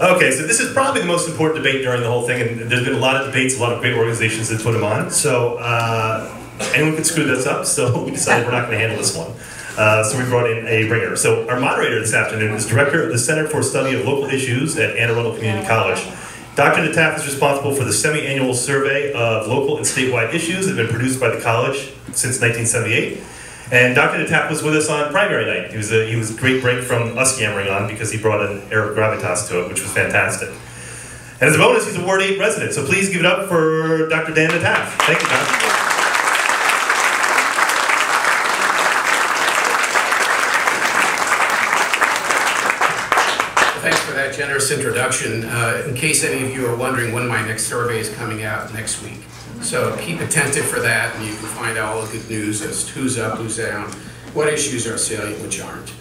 Okay, so this is probably the most important debate during the whole thing, and there's been a lot of debates, a lot of great organizations that put them on. So uh, anyone could screw this up, so we decided we're not going to handle this one. Uh, so we brought in a ringer. So our moderator this afternoon is director of the Center for Study of Local Issues at Anne Arundel Community College. Dr. Nataf is responsible for the semi-annual survey of local and statewide issues that have been produced by the college since 1978. And Dr. Nataf was with us on primary night. He was a, he was a great break from us yammering on because he brought an air of gravitas to it, which was fantastic. And as a bonus, he's a Ward 8 resident. So please give it up for Dr. Dan Nataf. Thank you, Dr. Thanks for that generous introduction. Uh, in case any of you are wondering when my next survey is coming out next week. So keep attentive for that and you can find out all the good news as to who's up, who's down, what issues are salient, which aren't.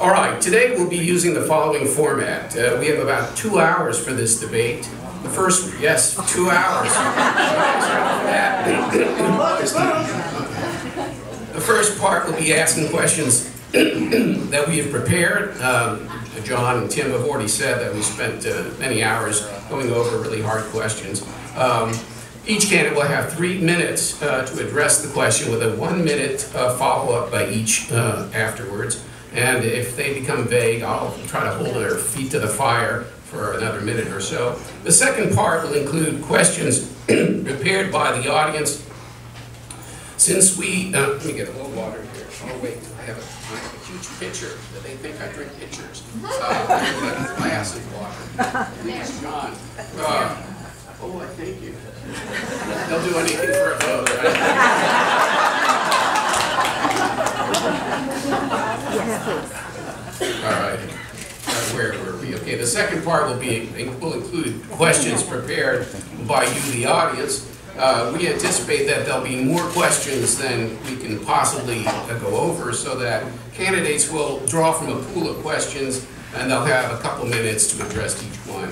All right, today we'll be using the following format. Uh, we have about two hours for this debate. The first, yes, two hours. the first part will be asking questions that we have prepared. Um, John and Tim have already said that we spent uh, many hours going over really hard questions. Um, each candidate will have three minutes uh, to address the question with a one minute uh, follow-up by each uh, afterwards. And if they become vague, I'll try to hold their feet to the fire for another minute or so. The second part will include questions prepared by the audience. Since we, uh, let me get a little water here. Oh wait, I have a, I have a huge pitcher that they think I drink pitchers. So I glass of water. John. Oh, I thank you. They'll do anything for a vote, right? All right. Where were we? Okay, the second part will be will include questions prepared by you, the audience. Uh, we anticipate that there'll be more questions than we can possibly uh, go over so that candidates will draw from a pool of questions and they'll have a couple minutes to address each one.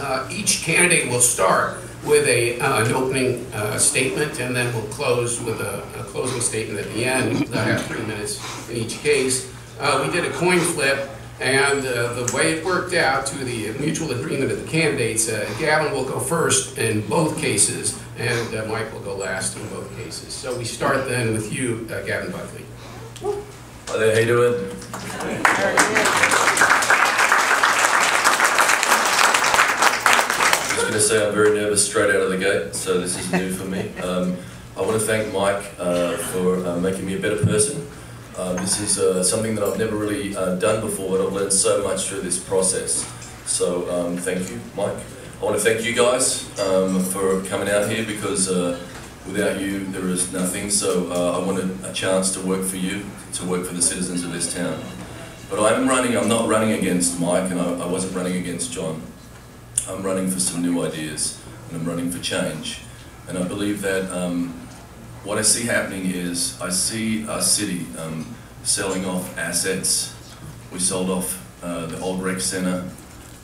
Uh, each candidate will start with a, uh, an opening uh, statement and then we'll close with a, a, closing statement at the end. They'll have three minutes in each case. Uh, we did a coin flip and uh, the way it worked out to the mutual agreement of the candidates, uh, Gavin will go first in both cases, and uh, Mike will go last in both cases. So we start then with you, uh, Gavin Buckley. Hi there, how you doing? Going to say I'm very nervous straight out of the gate, so this is new for me. Um, I want to thank Mike uh, for uh, making me a better person. Uh, this is uh, something that I've never really uh, done before, but I've learned so much through this process. So um, thank you, Mike. I want to thank you guys um, for coming out here because uh, without you there is nothing. So uh, I wanted a chance to work for you, to work for the citizens of this town. But I'm running, I'm not running against Mike and I, I wasn't running against John. I'm running for some new ideas and I'm running for change. And I believe that um, what I see happening is I see our city um, selling off assets. We sold off uh, the old rec centre.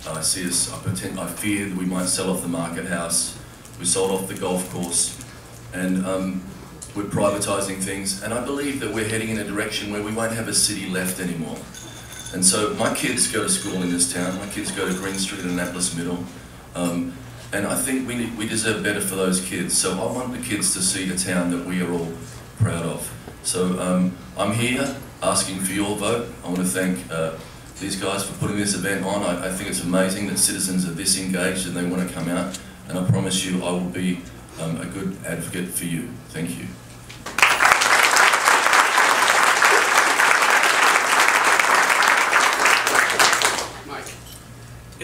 I see us, I, pretend, I fear that we might sell off the market house. We sold off the golf course. And um, we're privatising things. And I believe that we're heading in a direction where we won't have a city left anymore. And so my kids go to school in this town. My kids go to Green Street and Annapolis Middle. Um, and I think we, we deserve better for those kids. So I want the kids to see a town that we are all proud of. So um, I'm here asking for your vote. I want to thank uh, these guys for putting this event on. I, I, think it's amazing that citizens are this engaged and they want to come out. And I promise you I will be um, a good advocate for you. Thank you.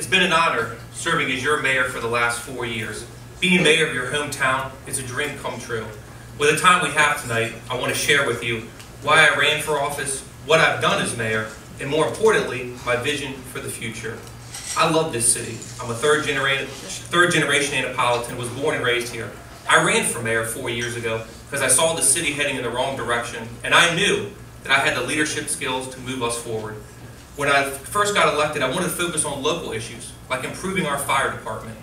It's been an honor serving as your mayor for the last four years. Being mayor of your hometown is a dream come true. With the time we have tonight, I want to share with you why I ran for office, what I've done as mayor, and more importantly, my vision for the future. I love this city. I'm a third generation, third generation Annapolitan, was born and raised here. I ran for mayor four years ago because I saw the city heading in the wrong direction, and I knew that I had the leadership skills to move us forward. When I first got elected, I wanted to focus on local issues, like improving our fire department.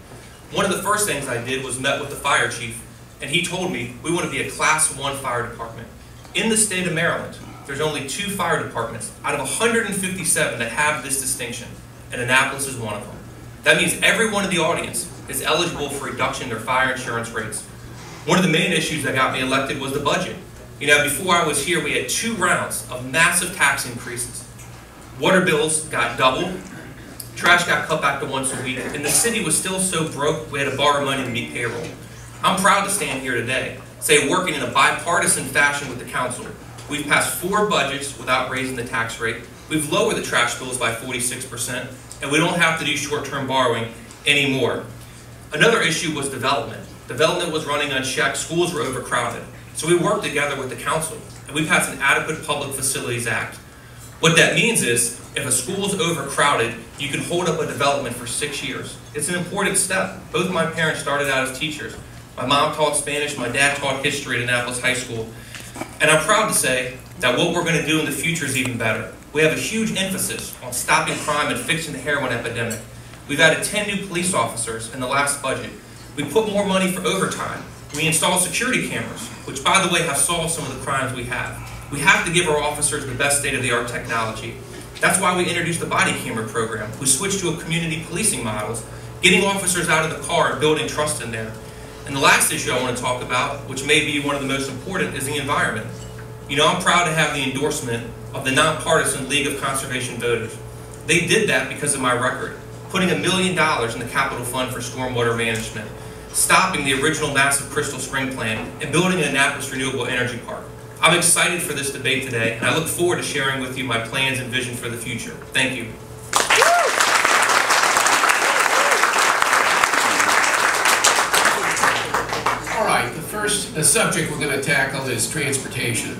One of the first things I did was met with the fire chief, and he told me we want to be a class one fire department. In the state of Maryland, there's only two fire departments out of 157 that have this distinction, and Annapolis is one of them. That means everyone in the audience is eligible for reduction in their fire insurance rates. One of the main issues that got me elected was the budget. You know, before I was here, we had two rounds of massive tax increases. Water bills got doubled, trash got cut back to once a week, and the city was still so broke we had to borrow money to meet payroll. I'm proud to stand here today, say working in a bipartisan fashion with the council. We've passed four budgets without raising the tax rate. We've lowered the trash bills by 46%, and we don't have to do short-term borrowing anymore. Another issue was development. Development was running unchecked, schools were overcrowded. So we worked together with the council, and we passed an adequate Public Facilities Act. What that means is, if a school is overcrowded, you can hold up a development for six years. It's an important step. Both of my parents started out as teachers. My mom taught Spanish, my dad taught history at Annapolis High School. And I'm proud to say that what we're going to do in the future is even better. We have a huge emphasis on stopping crime and fixing the heroin epidemic. We've added 10 new police officers in the last budget. We put more money for overtime. We installed security cameras, which by the way have solved some of the crimes we have. We have to give our officers the best state-of-the-art technology. That's why we introduced the body camera program. We switched to a community policing models, getting officers out of the car and building trust in there. And the last issue I want to talk about, which may be one of the most important, is the environment. You know, I'm proud to have the endorsement of the nonpartisan League of Conservation Voters. They did that because of my record, putting a million dollars in the capital fund for stormwater management, stopping the original massive Crystal Spring plan, and building an Annapolis Renewable Energy Park. I'm excited for this debate today, and I look forward to sharing with you my plans and vision for the future. Thank you. All right, the first uh, subject we're going to tackle is transportation.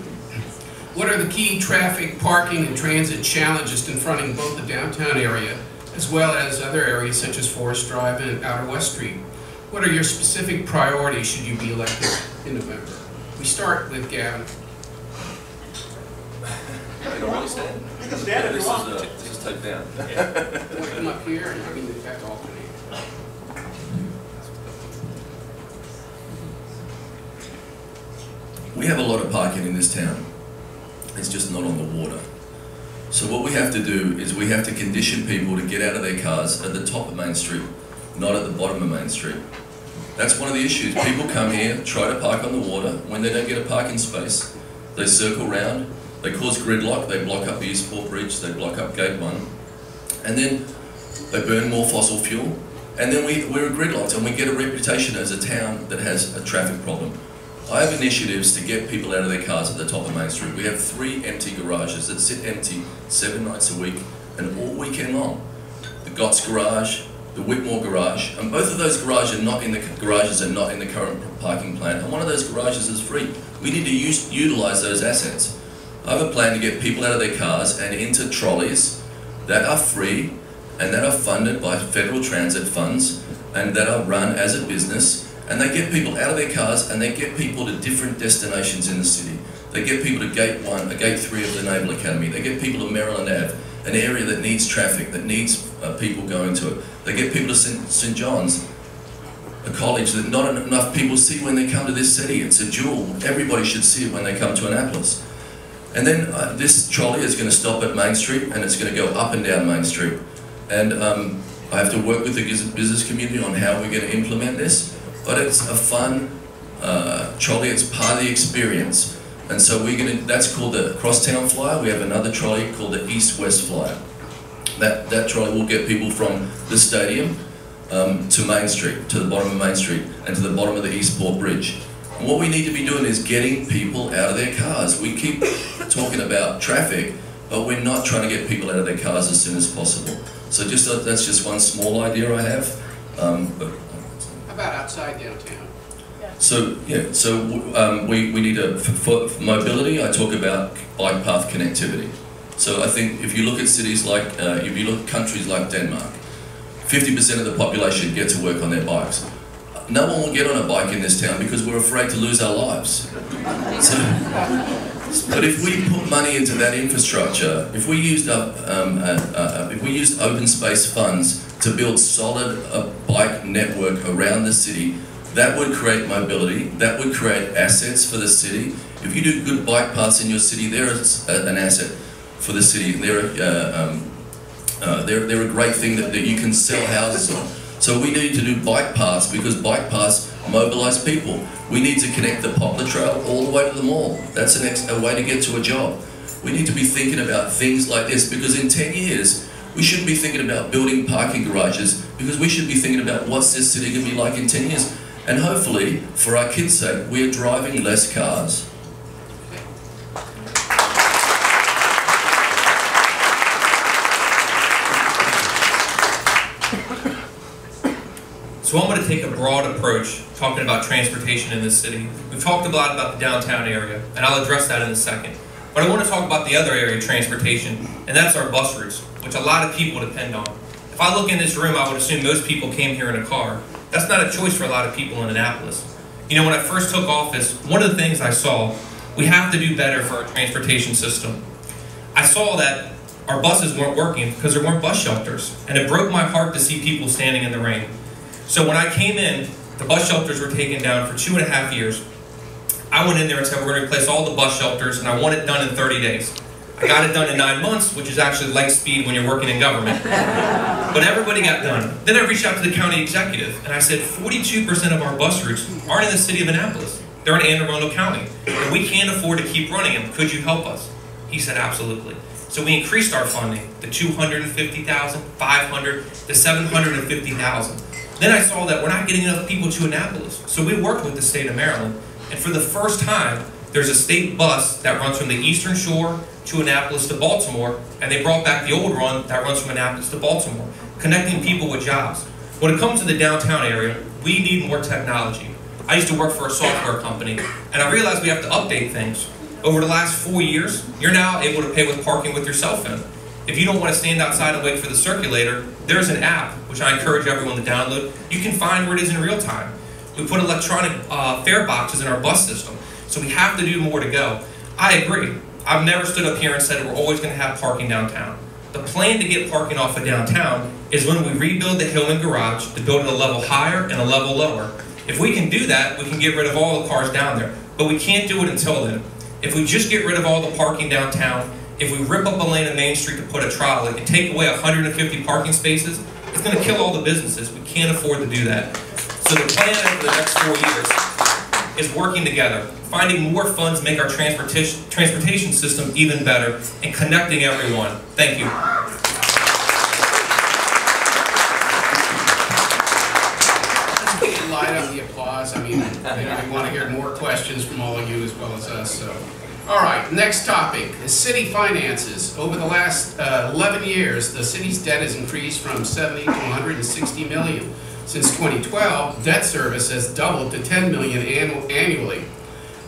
What are the key traffic, parking, and transit challenges confronting both the downtown area as well as other areas such as Forest Drive and Outer West Street? What are your specific priorities should you be elected in November? We start with Gavin. You don't really stand? You can stand if This is, want. uh, this is taped down. Want to come up here and I mean, in fact, alternate. We have a lot of parking in this town. It's just not on the water. So what we have to do is we have to condition people to get out of their cars at the top of Main Street, not at the bottom of Main Street. That's one of the issues. People come here, try to park on the water. When they don't get a parking space, they circle round, they cause gridlock, they block up the Eastport Bridge, they block up Gate 1, and then they burn more fossil fuel. And then we, we're gridlocked and we get a reputation as a town that has a traffic problem. I have initiatives to get people out of their cars at the top of Main Street. We have three empty garages that sit empty seven nights a week and all weekend long. The Gotts Garage, the Whitmore Garage, and both of those garages are not in the garages are not in the current parking plan. And one of those garages is free. We need to use, utilize those assets. I have a plan to get people out of their cars and into trolleys that are free and that are funded by federal transit funds and that are run as a business and they get people out of their cars and they get people to different destinations in the city. They get people to Gate 1, a Gate 3 of the Naval Academy. They get people to Maryland Ave, an area that needs traffic, that needs uh, people going to it. They get people to St. St. John's, a college that not enough people see when they come to this city. It's a jewel. Everybody should see it when they come to Annapolis. And then uh, this trolley is going to stop at Main Street and it's going to go up and down Main Street. And um, I have to work with the business community on how we're going to implement this. But it's a fun uh, trolley. It's part of the experience. And so we're going to. That's called the Crosstown Flyer. We have another trolley called the East West Flyer. That that trolley will get people from the stadium um, to Main Street, to the bottom of Main Street, and to the bottom of the Eastport Bridge. And what we need to be doing is getting people out of their cars. We keep talking about traffic, but we're not trying to get people out of their cars as soon as possible. So just uh, that's just one small idea I have. Um, but, How about outside downtown? so yeah, so um, we, we need a for, for mobility. I talk about bike path connectivity. So I think if you look at cities like uh, if you look at countries like Denmark, fifty percent of the population get to work on their bikes. No one will get on a bike in this town because we're afraid to lose our lives. So, but if we put money into that infrastructure, if we used up, um, uh, uh, if we used open space funds to build solid uh, bike network around the city, that would create mobility. That would create assets for the city. If you do good bike paths in your city, there is a, an asset for the city. There are uh, um, Uh, they're, they're a great thing that, that you can sell houses on. So we need to do bike paths because bike paths mobilise people. We need to connect the Poplar Trail all the way to the mall. That's an ex- a way to get to a job. We need to be thinking about things like this because in 10 years, we shouldn't be thinking about building parking garages because we should be thinking about what's this city going to be like in 10 years. And hopefully, for our kids' sake, we are driving less cars. So I'm going to take a broad approach talking about transportation in this city. We've talked a lot about the downtown area, and I'll address that in a second. But I want to talk about the other area of transportation, and that's our bus routes, which a lot of people depend on. If I look in this room, I would assume most people came here in a car. That's not a choice for a lot of people in Annapolis. You know, when I first took office, one of the things I saw, we have to do better for our transportation system. I saw that our buses weren't working because there weren't bus shelters, and it broke my heart to see people standing in the rain. So when I came in, the bus shelters were taken down for two and a half years. I went in there and said, we're going to replace all the bus shelters, and I want it done in 30 days. I got it done in nine months, which is actually light speed when you're working in government. But everybody got done. Then I reached out to the county executive, and I said, 42% of our bus routes aren't in the city of Annapolis. They're in Anne Arundel County, and we can't afford to keep running them. Could you help us? He said, absolutely. So we increased our funding to 250,000, 500, to 750,000. Then I saw that we're not getting enough people to Annapolis. So we worked with the state of Maryland. And for the first time, there's a state bus that runs from the Eastern Shore to Annapolis to Baltimore. And they brought back the old run that runs from Annapolis to Baltimore, connecting people with jobs. When it comes to the downtown area, we need more technology. I used to work for a software company, and I realized we have to update things. Over the last four years, you're now able to pay with parking with your cell phone. If you don't want to stand outside and wait for the circulator, there's an app, which I encourage everyone to download. You can find where it is in real time. We put electronic uh, fare boxes in our bus system, so we have to do more to go. I agree. I've never stood up here and said we're always going to have parking downtown. The plan to get parking off of downtown is when we rebuild the Hillman garage to build it a level higher and a level lower. If we can do that, we can get rid of all the cars down there. But we can't do it until then. If we just get rid of all the parking downtown if we rip up a lane of Main Street to put a trolley and take away 150 parking spaces, it's going to kill all the businesses. We can't afford to do that. So the plan over the next four years is working together, finding more funds, make our transportation transportation system even better, and connecting everyone. Thank you. light on the applause. I mean, you know, we want to hear more questions from all of you as well as us. So, all right, next topic: the city finances. Over the last uh, 11 years, the city's debt has increased from 70 to 160 million. Since 2012, debt service has doubled to 10 million annu annually.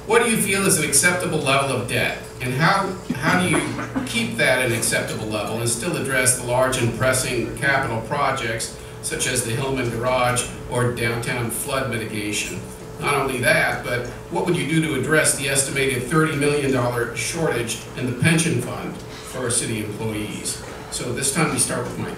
What do you feel is an acceptable level of debt, and how how do you keep that an acceptable level and still address the large and pressing capital projects such as the Hillman Garage or downtown flood mitigation. Not only that, but what would you do to address the estimated $30 million shortage in the pension fund for our city employees? So this time we start with Mike.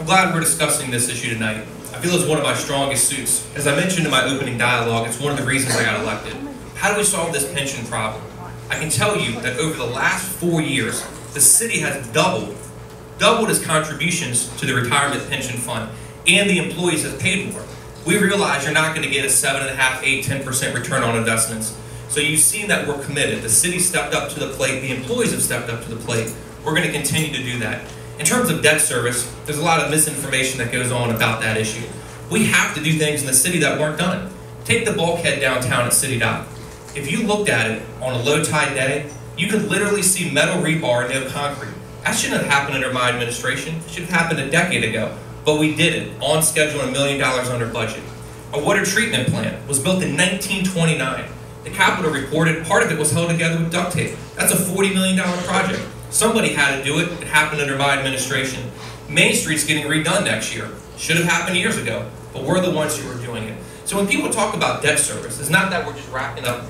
I'm glad we're discussing this issue tonight. I feel it's one of my strongest suits. As I mentioned in my opening dialogue, it's one of the reasons I got elected. How do we solve this pension problem? I can tell you that over the last four years, the city has doubled doubled its contributions to the retirement pension fund, and the employees have paid more. We realize you're not going to get a 7.5, 8, 10% return on investments. So you've seen that we're committed. The city stepped up to the plate. The employees have stepped up to the plate. We're going to continue to do that. In terms of debt service, there's a lot of misinformation that goes on about that issue. We have to do things in the city that weren't done. Take the bulkhead downtown at City Dock. If you looked at it on a low tide day, you could literally see metal rebar and no concrete. That shouldn't have happened under my administration. It should have happened a decade ago. But we did it, on schedule and a million dollars under budget. A water treatment plant was built in 1929. The Capital reported part of it was held together with duct tape. That's a $40 million project. Somebody had to do it. It happened under my administration. Main Street's getting redone next year. Should have happened years ago, but we're the ones who are doing it. So when people talk about debt service, it's not that we're just racking up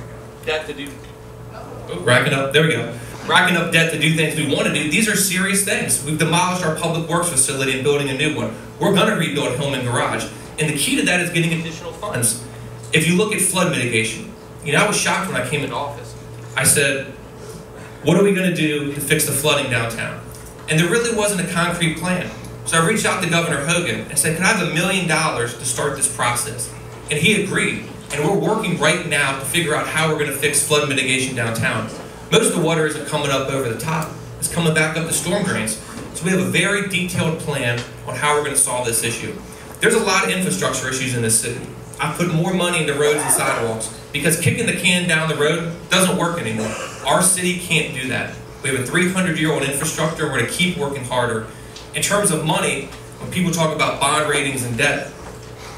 debt to do. Oh, racking up, there we go racking up debt to do things we want to do. These are serious things. We've demolished our public works facility and building a new one. We're going to rebuild Hillman Garage. And the key to that is getting additional funds. If you look at flood mitigation, you know, I was shocked when I came into office. I said, what are we going to do to fix the flooding downtown? And there really wasn't a concrete plan. So I reached out to Governor Hogan and said, Can I have a million dollars to start this process? And he agreed. And we're working right now to figure out how we're going to fix flood mitigation downtown. Most of the water isn't coming up over the top, it's coming back up the storm drains. So we have a very detailed plan on how we're going to solve this issue. There's a lot of infrastructure issues in this city. I put more money into roads and sidewalks because kicking the can down the road doesn't work anymore. Our city can't do that. We have a 300 year old infrastructure. We're going to keep working harder. In terms of money, when people talk about bond ratings and debt,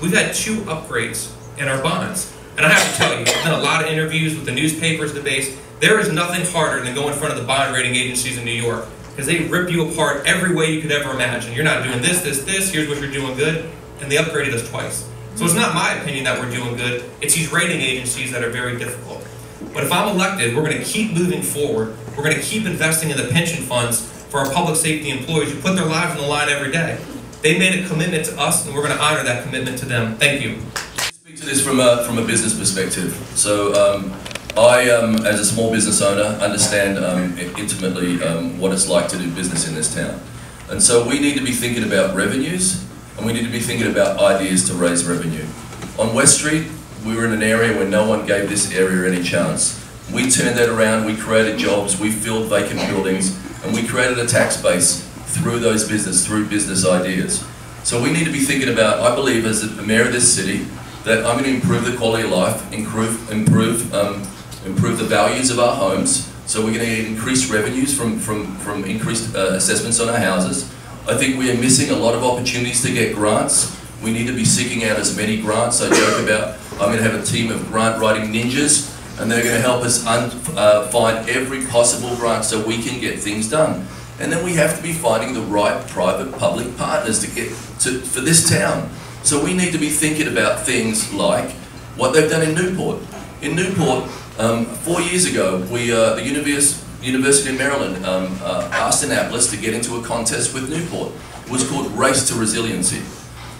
we've had two upgrades in our bonds. And I have to tell you, I've done a lot of interviews with the newspapers, the base. There is nothing harder than going in front of the bond rating agencies in New York because they rip you apart every way you could ever imagine. You're not doing this, this, this. Here's what you're doing good, and they upgraded us twice. So it's not my opinion that we're doing good. It's these rating agencies that are very difficult. But if I'm elected, we're going to keep moving forward. We're going to keep investing in the pension funds for our public safety employees who put their lives on the line every day. They made a commitment to us, and we're going to honor that commitment to them. Thank you. To this from a, from a business perspective. So um, I, um, as a small business owner, understand um, intimately um, what it's like to do business in this town. And so we need to be thinking about revenues, and we need to be thinking about ideas to raise revenue. On West Street, we were in an area where no one gave this area any chance. We turned that around, we created jobs, we filled vacant buildings, and we created a tax base through those business, through business ideas. So we need to be thinking about, I believe as the mayor of this city, that I'm going to improve the quality of life, improve, improve, um, improve the values of our homes. So we're going to increase revenues from, from, from increased uh, assessments on our houses. I think we are missing a lot of opportunities to get grants. We need to be seeking out as many grants. I joke about, I'm going to have a team of grant writing ninjas and they're going to help us uh, find every possible grant so we can get things done. And then we have to be finding the right private-public partners to get to, for this town. So we need to be thinking about things like what they've done in Newport. In Newport, um, four years ago, we, uh, the Univers University of Maryland um, uh, asked Annapolis to get into a contest with Newport. It was called Race to Resiliency.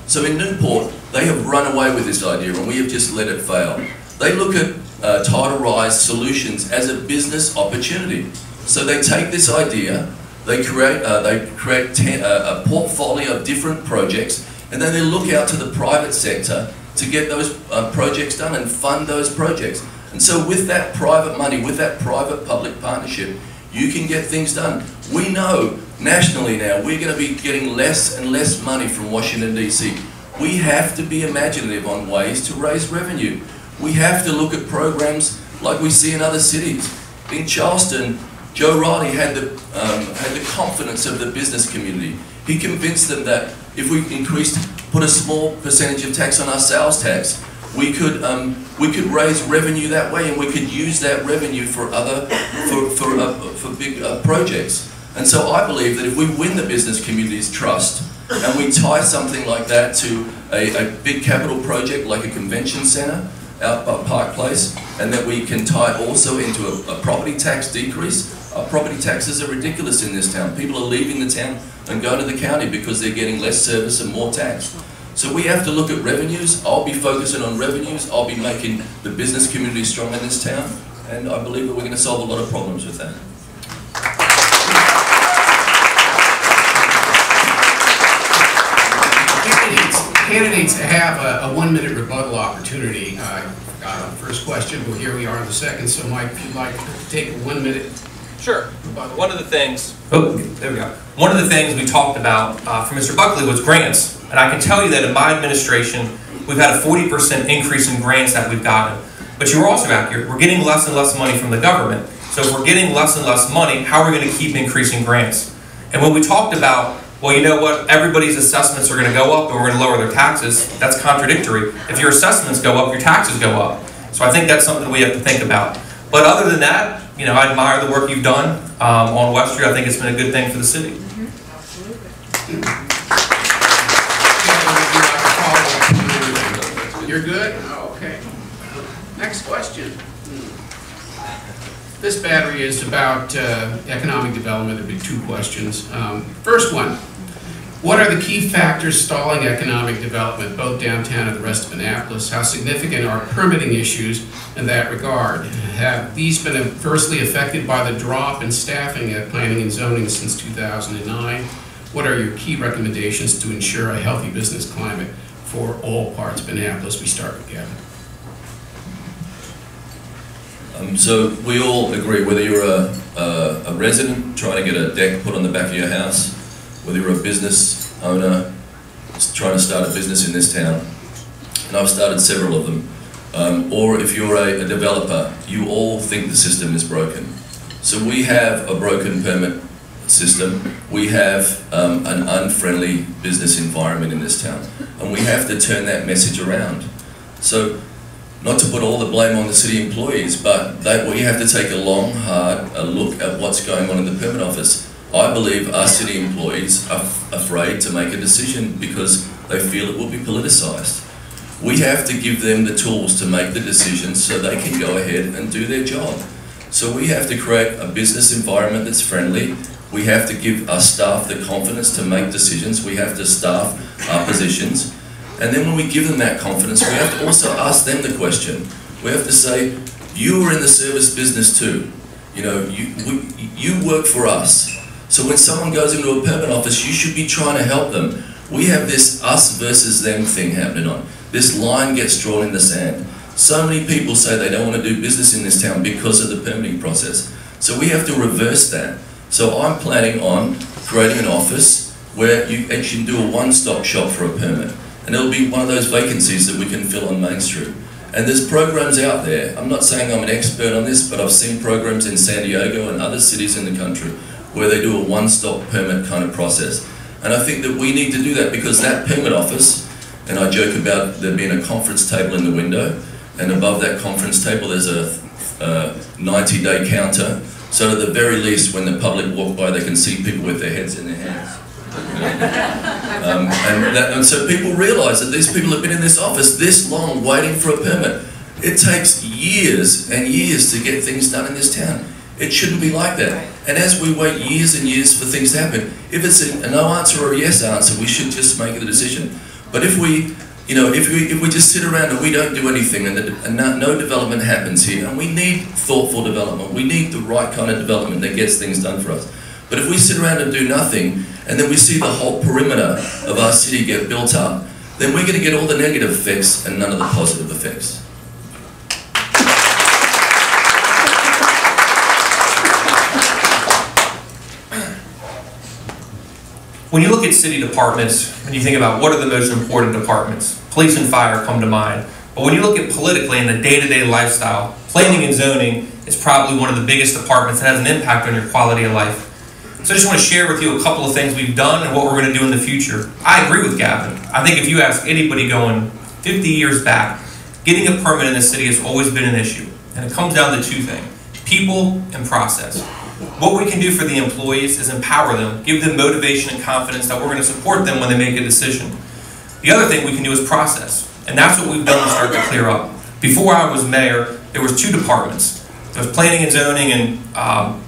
So in Newport, they have run away with this idea and we have just let it fail. They look at uh, tidal rise solutions as a business opportunity. So they take this idea, they create, uh, they create ten, uh, a portfolio of different projects, and then they look out to the private sector to get those uh, projects done and fund those projects. And so with that private money, with that private-public partnership, you can get things done. We know nationally now we're going to be getting less and less money from Washington, D.C. We have to be imaginative on ways to raise revenue. We have to look at programs like we see in other cities. In Charleston, Joe Riley had the, um, had the confidence of the business community. He convinced them that if we increased, put a small percentage of tax on our sales tax, we could, um, we could raise revenue that way and we could use that revenue for other, for, for, uh, for big uh, projects. And so I believe that if we win the business community's trust and we tie something like that to a, a big capital project like a convention centre, out by Park Place, and that we can tie also into a, a property tax decrease. Our property taxes are ridiculous in this town. People are leaving the town and going to the county because they're getting less service and more tax. So we have to look at revenues. I'll be focusing on revenues. I'll be making the business community strong in this town. And I believe that we're going to solve a lot of problems with that. Candidates have a, a one-minute rebuttal opportunity. Uh, uh, first question, well, here we are in the second, so Mike, if you'd like to take a one-minute Sure. One of the things, oh, there we go. One of the things we talked about uh, for Mr. Buckley was grants. And I can tell you that in my administration, we've had a 40% increase in grants that we've gotten. But you were also accurate. We're getting less and less money from the government. So if we're getting less and less money, how are we going to keep increasing grants? And when we talked about well, you know what, everybody's assessments are going to go up and we're going to lower their taxes, that's contradictory. If your assessments go up, your taxes go up. So I think that's something we have to think about. But other than that, you know, I admire the work you've done um, on West Street. I think it's been a good thing for the city. You're good? Oh, okay. Next question. This battery is about uh, economic development. There'll be two questions. Um, first one, What are the key factors stalling economic development, both downtown and the rest of Annapolis? How significant are permitting issues in that regard? Have these been adversely affected by the drop in staffing at planning and zoning since 2009? What are your key recommendations to ensure a healthy business climate for all parts of Annapolis? We start with Gavin. Um, so we all agree, whether you're a, a, a resident trying to get a deck put on the back of your house, whether you're a business owner trying to start a business in this town, and I've started several of them, um, or if you're a, a developer, you all think the system is broken. So we have a broken permit system. We have um, an unfriendly business environment in this town, and we have to turn that message around. So not to put all the blame on the city employees, but they, we have to take a long, hard uh look at what's going on in the permit office. I believe our city employees are afraid to make a decision because they feel it will be politicised. We have to give them the tools to make the decisions so they can go ahead and do their job. So we have to create a business environment that's friendly. We have to give our staff the confidence to make decisions. We have to staff our positions. And then when we give them that confidence, we have to also ask them the question. We have to say, you are in the service business too. You know, you, we, you work for us. So when someone goes into a permit office, you should be trying to help them. We have this us versus them thing happening on. This line gets drawn in the sand. So many people say they don't want to do business in this town because of the permitting process. So we have to reverse that. So I'm planning on creating an office where you actually do a one-stop shop for a permit. And it'll be one of those vacancies that we can fill on Main Street. And there's programs out there. I'm not saying I'm an expert on this, but I've seen programs in San Diego and other cities in the country where they do a one-stop permit kind of process. And I think that we need to do that because that permit office, and I joke about there being a conference table in the window, and above that conference table there's a, a 90-day counter. So at the very least, when the public walk by, they can see people with their heads in their hands. Um, and, that, and so people realise that these people have been in this office this long waiting for a permit. It takes years and years to get things done in this town. It shouldn't be like that. And as we wait years and years for things to happen, if it's a, a no answer or a yes answer, we should just make the decision. But if we, you know, if we if we just sit around and we don't do anything and, the, and no, no development happens here, and we need thoughtful development, we need the right kind of development that gets things done for us. But if we sit around and do nothing, and then we see the whole perimeter of our city get built up, then we're going to get all the negative effects and none of the positive effects. When you look at city departments, when you think about what are the most important departments, police and fire come to mind. But when you look at politically and the day-to-day lifestyle, planning and zoning is probably one of the biggest departments that has an impact on your quality of life. So I just want to share with you a couple of things we've done and what we're going to do in the future. I agree with Gavin. I think if you ask anybody going 50 years back, getting a permit in the city has always been an issue. And it comes down to two things, people and process. What we can do for the employees is empower them, give them motivation and confidence that we're going to support them when they make a decision. The other thing we can do is process, and that's what we've done to start to clear up. Before I was mayor, there was two departments. There was planning and zoning and um,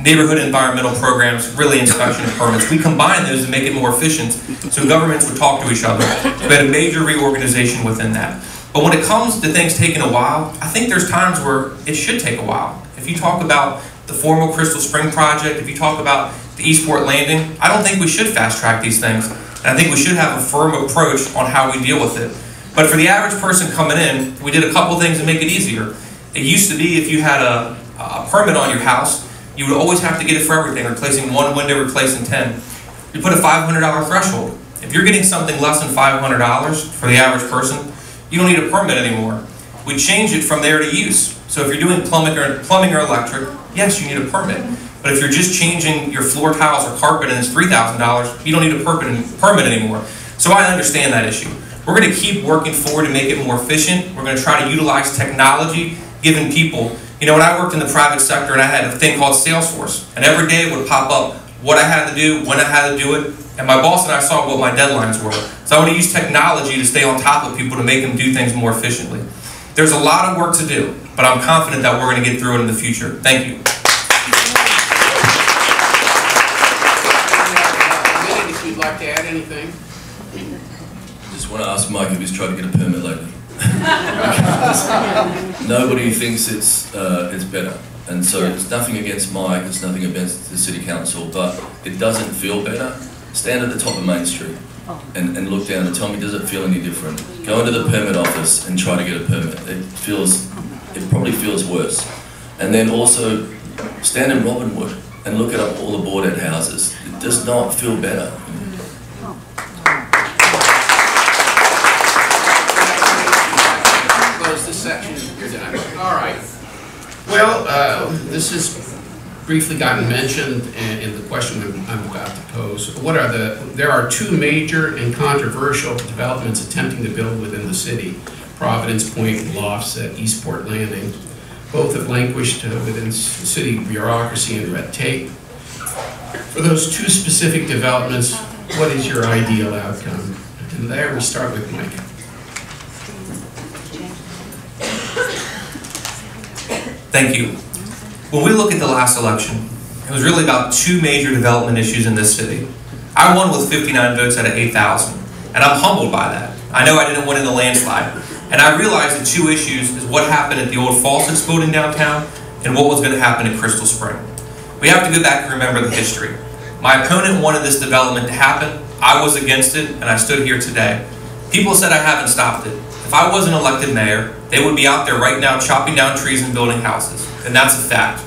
neighborhood environmental programs, really inspection and permits. We combined those to make it more efficient so governments would talk to each other. We had a major reorganization within that. But when it comes to things taking a while, I think there's times where it should take a while. If you talk about the formal Crystal Spring project, if you talk about the Eastport Landing, I don't think we should fast track these things. And I think we should have a firm approach on how we deal with it. But for the average person coming in, we did a couple things to make it easier. It used to be if you had a, a permit on your house, you would always have to get it for everything, replacing one window, replacing 10. You put a $500 threshold. If you're getting something less than $500 for the average person, you don't need a permit anymore. We change it from there to use. So if you're doing plumbing or, plumbing or electric, yes, you need a permit. But if you're just changing your floor tiles or carpet and it's $3,000, you don't need a permit, permit anymore. So I understand that issue. We're going to keep working forward to make it more efficient. We're going to try to utilize technology, giving people, you know, when I worked in the private sector and I had a thing called Salesforce, and every day it would pop up what I had to do, when I had to do it, and my boss and I saw what my deadlines were. So I want to use technology to stay on top of people to make them do things more efficiently. There's a lot of work to do, but I'm confident that we're going to get through it in the future. Thank you. We need to like to add anything? Just want to ask Mike if he's tried to get a permit lately. Nobody thinks it's, uh, it's better. And so it's nothing against Mike, it's nothing against the city council, but it doesn't feel better. Stand at the top of Main Street and, and look down and tell me, does it feel any different? Go into the permit office and try to get a permit. It feels, it probably feels worse. And then also, stand in Robinwood and look at all the boarded houses. It does not feel better. All right. Well, uh, this has briefly gotten mentioned in in the question I'm I'm about to pose. What are the, there are two major and controversial developments attempting to build within the city. Providence Point Lofts at Eastport Landing. Both have languished within city bureaucracy and red tape. For those two specific developments, what is your ideal outcome? And there, we start with Mike. Thank you. When we look at the last election, it was really about two major development issues in this city. I won with 59 votes out of 8,000, and I'm humbled by that. I know I didn't win in the landslide, and I realized the two issues is what happened at the old Fawcett's building downtown and what was going to happen at Crystal Spring. We have to go back and remember the history. My opponent wanted this development to happen. I was against it, and I stood here today. People said I haven't stopped it. If I wasn't elected mayor, they would be out there right now chopping down trees and building houses. And that's a fact.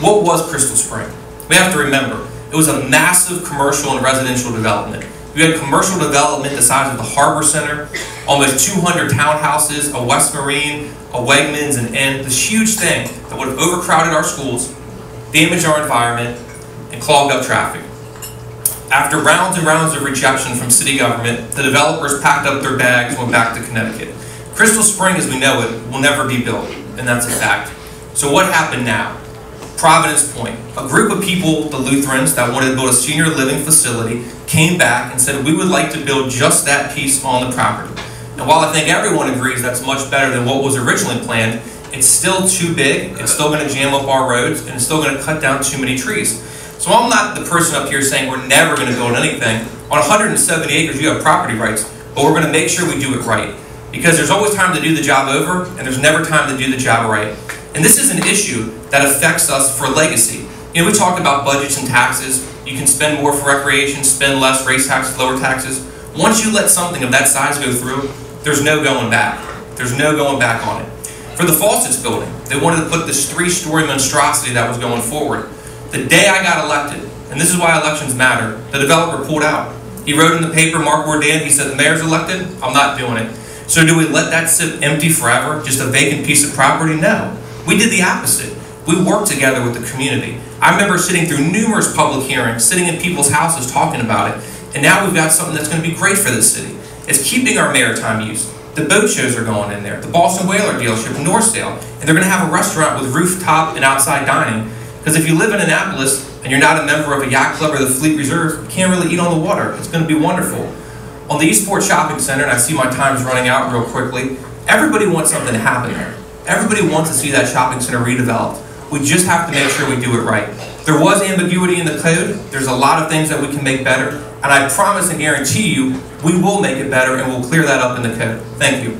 What was Crystal Spring? We have to remember, it was a massive commercial and residential development. We had commercial development the size of the Harbor Center, almost 200 townhouses, a West Marine, a Wegmans, and Inn. This huge thing that would have overcrowded our schools, damaged our environment, and clogged up traffic. After rounds and rounds of rejection from city government, the developers packed up their bags and went back to Connecticut. Crystal Spring, as we know it, will never be built, and that's a fact. So what happened now? Providence Point, a group of people, the Lutherans, that wanted to build a senior living facility, came back and said, we would like to build just that piece on the property. And while I think everyone agrees that's much better than what was originally planned, it's still too big, it's still gonna jam up our roads, and it's still gonna cut down too many trees. So I'm not the person up here saying we're never gonna build anything. On 170 acres, you have property rights, but we're gonna make sure we do it right. Because there's always time to do the job over, and there's never time to do the job right. And this is an issue that affects us for legacy. You know, we talk about budgets and taxes. You can spend more for recreation, spend less, raise taxes, lower taxes. Once you let something of that size go through, there's no going back. There's no going back on it. For the Fawcett's building, they wanted to put this three-story monstrosity that was going forward. The day I got elected, and this is why elections matter, the developer pulled out. He wrote in the paper, Mark Wardan, he said, the mayor's elected, I'm not doing it. So do we let that sit empty forever, just a vacant piece of property? No. We did the opposite. We worked together with the community. I remember sitting through numerous public hearings, sitting in people's houses talking about it, and now we've got something that's going to be great for this city. It's keeping our maritime use. The boat shows are going in there. The Boston Whaler dealership, Northsdale, and they're going to have a restaurant with rooftop and outside dining. Because if you live in Annapolis and you're not a member of a yacht club or the Fleet Reserve, you can't really eat on the water. It's going to be wonderful. On the Eastport Shopping Center, and I see my time's running out real quickly, everybody wants something to happen there. Everybody wants to see that shopping center redeveloped. We just have to make sure we do it right. There was ambiguity in the code. There's a lot of things that we can make better. And I promise and guarantee you, we will make it better and we'll clear that up in the code. Thank you.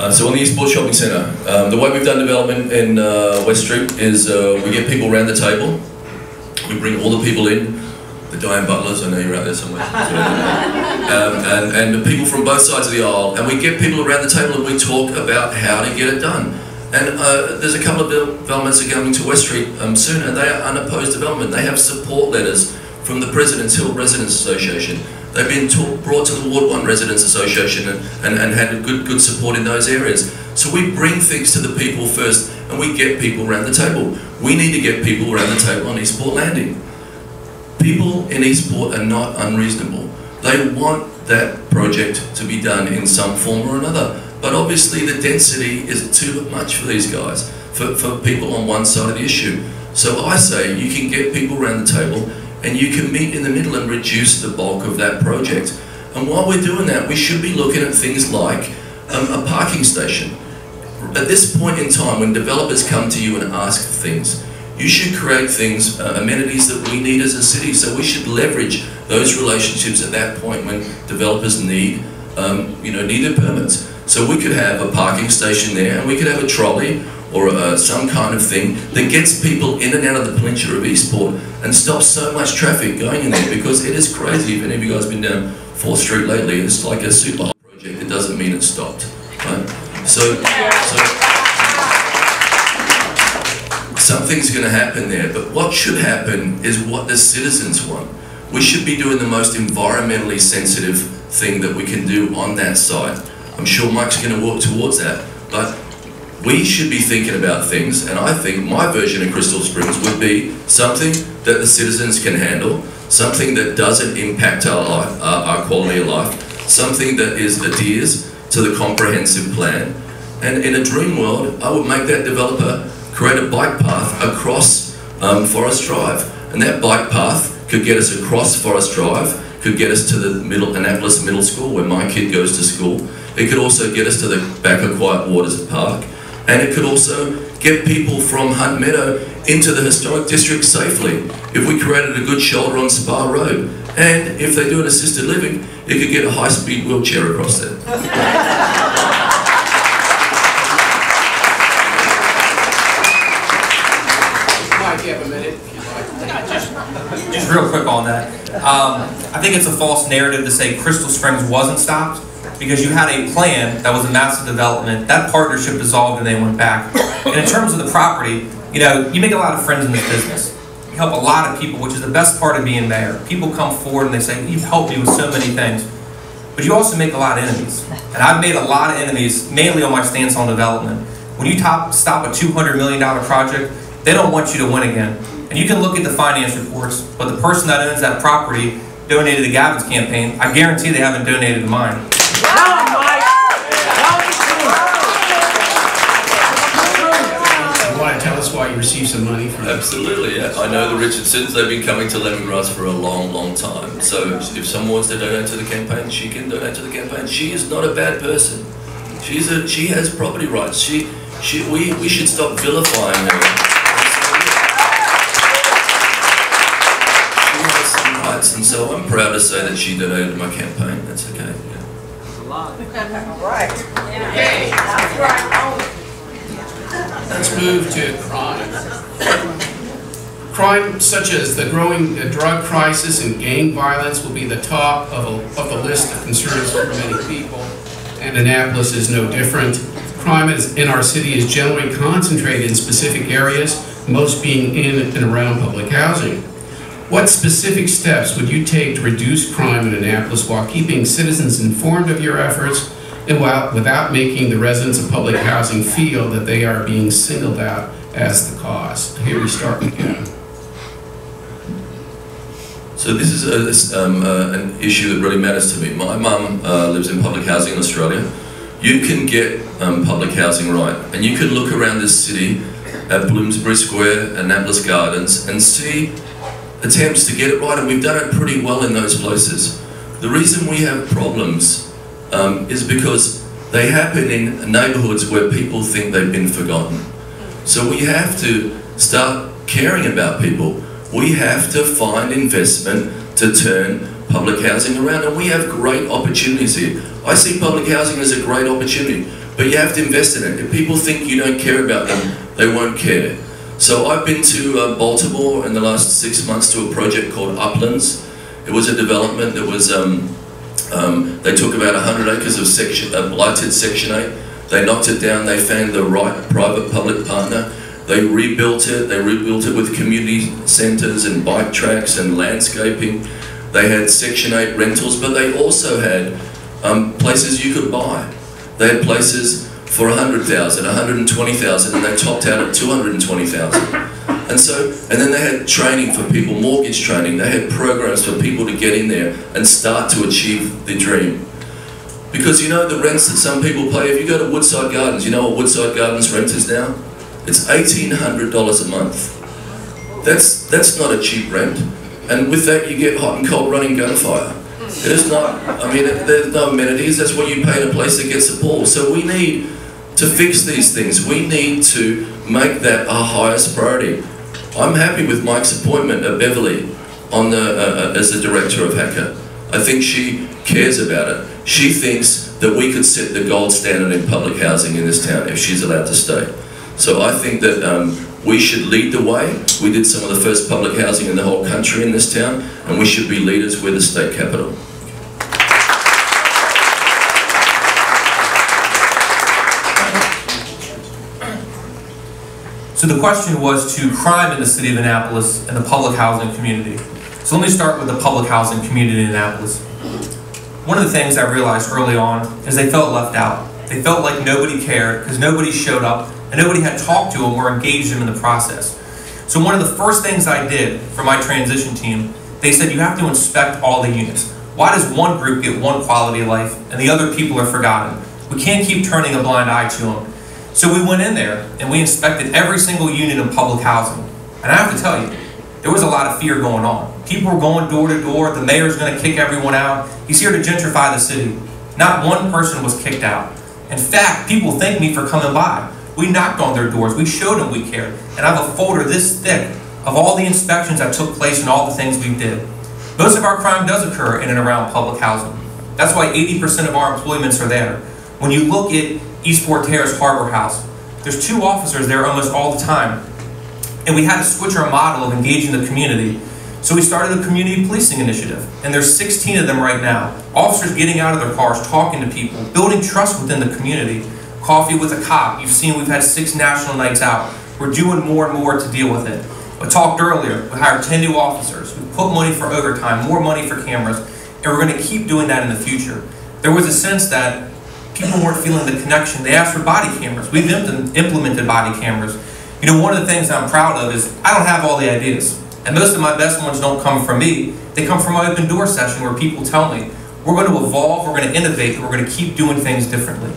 Uh, so on the Eastport Shopping Centre, um, the way we've done development in uh, West Street is uh, we get people around the table, we bring all the people in, the Diane Butlers, I know you're out there somewhere, um, and, and the people from both sides of the aisle, and we get people around the table and we talk about how to get it done. And uh, there's a couple of developments that are coming to West Street um, soon, and they are unopposed development. They have support letters from the President's Hill Residents Association. They've been talk, brought to the Ward 1 Residents Association and, and, and had good, good support in those areas. So we bring things to the people first and we get people around the table. We need to get people around the table on Eastport Landing. People in Eastport are not unreasonable. They want that project to be done in some form or another. But obviously the density is too much for these guys, for, for people on one side of the issue. So I say you can get people around the table and you can meet in the middle and reduce the bulk of that project. And while we're doing that, we should be looking at things like um, a parking station. at this point in time, when developers come to you and ask for things, you should create things, uh, amenities that we need as a city. So we should leverage those relationships at that point when developers need, um, you know, need their permits. So we could have a parking station there, and we could have a trolley or uh, some kind of thing that gets people in and out of the peninsula of Eastport and stops so much traffic going in there because it is crazy. If any of you guys been down 4th Street lately, it's like a super project. It doesn't mean it stopped. Right? So, so something's going to happen there. But what should happen is what the citizens want. We should be doing the most environmentally sensitive thing that we can do on that site. I'm sure Mike's going to walk towards that. But we should be thinking about things, and I think my version of Crystal Springs would be something that the citizens can handle, something that doesn't impact our life, our, our quality of life, something that is adheres to the comprehensive plan. And in a dream world, I would make that developer create a bike path across um, Forest Drive, and that bike path could get us across Forest Drive, could get us to the middle Annapolis Middle School where my kid goes to school. It could also get us to the back of Quiet Waters Park and it could also get people from Hunt Meadow into the historic district safely if we created a good shoulder on Spa Road. And if they do an assisted living, it could get a high-speed wheelchair across there. Mike, you have a minute if you'd like. Just real quick on that. Um, I think it's a false narrative to say Crystal Springs wasn't stopped because you had a plan that was a massive development. That partnership dissolved and they went back. And in terms of the property, you know, you make a lot of friends in this business. You help a lot of people, which is the best part of being mayor. People come forward and they say, You've helped me with so many things. But you also make a lot of enemies. And I've made a lot of enemies, mainly on my stance on development. When you top, stop a $200 million project, they don't want you to win again. And you can look at the finance reports, but the person that owns that property donated to Gavin's campaign. I guarantee they haven't donated to mine. You want to tell us why you received some money from Absolutely, yeah. I know the Richardsons, they've been coming to Lemongrass for a long, long time. So if someone wants to donate to the campaign, she can donate to the campaign. She is not a bad person. She's a, she has property rights. She, she, we, we should stop vilifying her. She has some rights, and so I'm proud to say that she donated my campaign. That's okay. Yeah. Let's move to crime. Crime such as the growing drug crisis and gang violence will be the top of, a, of list of concerns for many people, and Annapolis is no different. Crime is, in our city is generally concentrated in specific areas, most being in and around public housing. What specific steps would you take to reduce crime in Annapolis while keeping citizens informed of your efforts and while, without making the residents of public housing feel that they are being singled out as the cause? Here we start Gavin. So this is a, this, um, uh, an issue that really matters to me. My mum uh, lives in public housing in Australia. You can get um, public housing right, and you can look around this city at Bloomsbury Square, Annapolis Gardens, and see attempts to get it right, and we've done it pretty well in those places. The reason we have problems um, is because they happen in neighbourhoods where people think they've been forgotten. So we have to start caring about people. We have to find investment to turn public housing around, and we have great opportunities here. I see public housing as a great opportunity, but you have to invest in it. If people think you don't care about them, they won't care. So I've been to uh, Baltimore in the last six months to a project called Uplands. It was a development that was, um, um, they took about 100 acres of section, uh, blighted Section 8. They knocked it down, they found the right private-public partner. They rebuilt it, they rebuilt it with community centres and bike tracks and landscaping. They had Section 8 rentals, but they also had um, places you could buy. They had places for 100,000, 120,000, and they topped out at 220,000. And so, and then they had training for people, mortgage training. They had programs for people to get in there and start to achieve the dream. Because you know the rents that some people pay. If you go to Woodside Gardens, you know what Woodside Gardens rent is now? It's eighteen hundred dollars a month. That's that's not a cheap rent. And with that, you get hot and cold running gunfire. It is not. I mean, there's no amenities. That's what you pay in a place that gets a pool. So we need to fix these things. We need to make that our highest priority. I'm happy with Mike's appointment at Beverly on the, uh, uh, as the director of HACA. I think she cares about it. She thinks that we could set the gold standard in public housing in this town if she's allowed to stay. So I think that um, we should lead the way. We did some of the first public housing in the whole country in this town, and we should be leaders. We're the state capital. So the question was to crime in the city of Annapolis and the public housing community. So let me start with the public housing community in Annapolis. One of the things I realized early on is they felt left out. They felt like nobody cared because nobody showed up and nobody had talked to them or engaged them in the process. So one of the first things I did for my transition team, they said you have to inspect all the units. Why does one group get one quality of life and the other people are forgotten? We can't keep turning a blind eye to them. So we went in there and we inspected every single unit in public housing. And I have to tell you, there was a lot of fear going on. People were going door to door. The mayor's going to kick everyone out. He's here to gentrify the city. Not one person was kicked out. In fact, people thanked me for coming by. We knocked on their doors. We showed them we cared. And I have a folder this thick of all the inspections that took place and all the things we did. Most of our crime does occur in and around public housing. That's why 80% of our employments are there. When you look at Eastport Terrace Harbor House. There's two officers there almost all the time. And we had to switch our model of engaging the community. So we started a community policing initiative. And there's 16 of them right now. Officers getting out of their cars, talking to people, building trust within the community. Coffee with a cop. You've seen we've had six national nights out. We're doing more and more to deal with it. I talked earlier, we hired 10 new officers. We put money for overtime, more money for cameras, and we're going to keep doing that in the future. There was a sense that people weren't feeling the connection. They asked for body cameras. We've implemented body cameras. You know, one of the things I'm proud of is I don't have all the ideas. And most of my best ones don't come from me. They come from my open door session where people tell me, we're going to evolve, we're going to innovate, and we're going to keep doing things differently.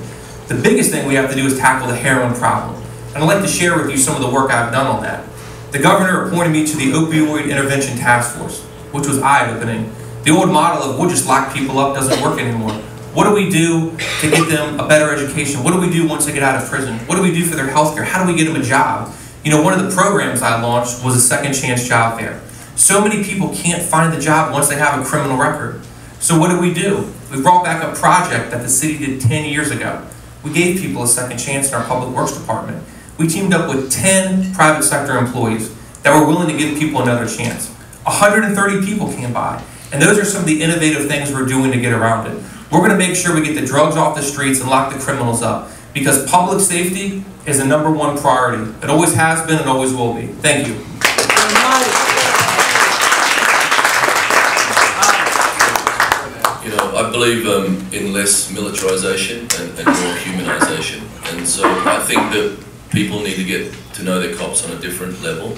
The biggest thing we have to do is tackle the heroin problem. And I'd like to share with you some of the work I've done on that. The governor appointed me to the Opioid Intervention Task Force, which was eye-opening. The old model of we'll just lock people up doesn't work anymore. What do we do to get them a better education? What do we do once they get out of prison? What do we do for their health care? How do we get them a job? You know, one of the programs I launched was a second chance job fair. So many people can't find the job once they have a criminal record. So what did we do? We brought back a project that the city did 10 years ago. We gave people a second chance in our public works department. We teamed up with 10 private sector employees that were willing to give people another chance. 130 people came by. And those are some of the innovative things we're doing to get around it. We're going to make sure we get the drugs off the streets and lock the criminals up because public safety is the number one priority. It always has been and always will be. Thank you. You know, I believe um, in less militarization and, and more humanization. And so I think that people need to get to know their cops on a different level.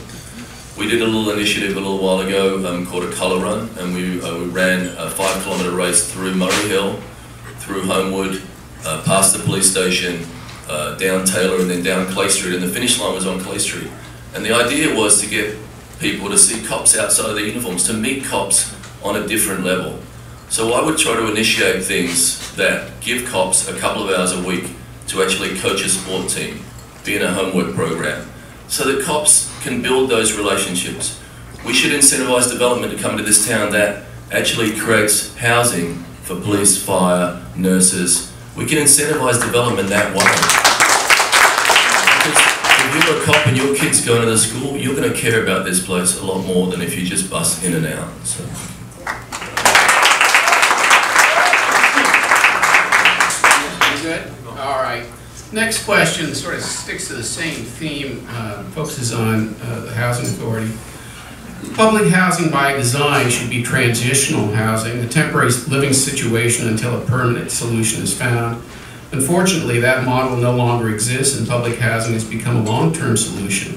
We did a little initiative a little while ago um, called a colour run, and we, uh, we ran a five kilometre race through Murray Hill, through Homewood, uh, past the police station, uh, down Taylor, and then down Clay Street, and the finish line was on Clay Street. And the idea was to get people to see cops outside of their uniforms, to meet cops on a different level. So I would try to initiate things that give cops a couple of hours a week to actually coach a sport team, be in a homework program, so that cops can build those relationships. We should incentivise development to come into this town that actually creates housing for police, fire, nurses. We can incentivise development that way. Because if you're a cop and your kid's going to the school, you're going to care about this place a lot more than if you just bus in and out. So. Good? All right. Next question sort of sticks to the same theme, uh, focuses on uh, the Housing Authority. Public housing by design should be transitional housing, a temporary living situation until a permanent solution is found. Unfortunately, that model no longer exists and public housing has become a long-term solution.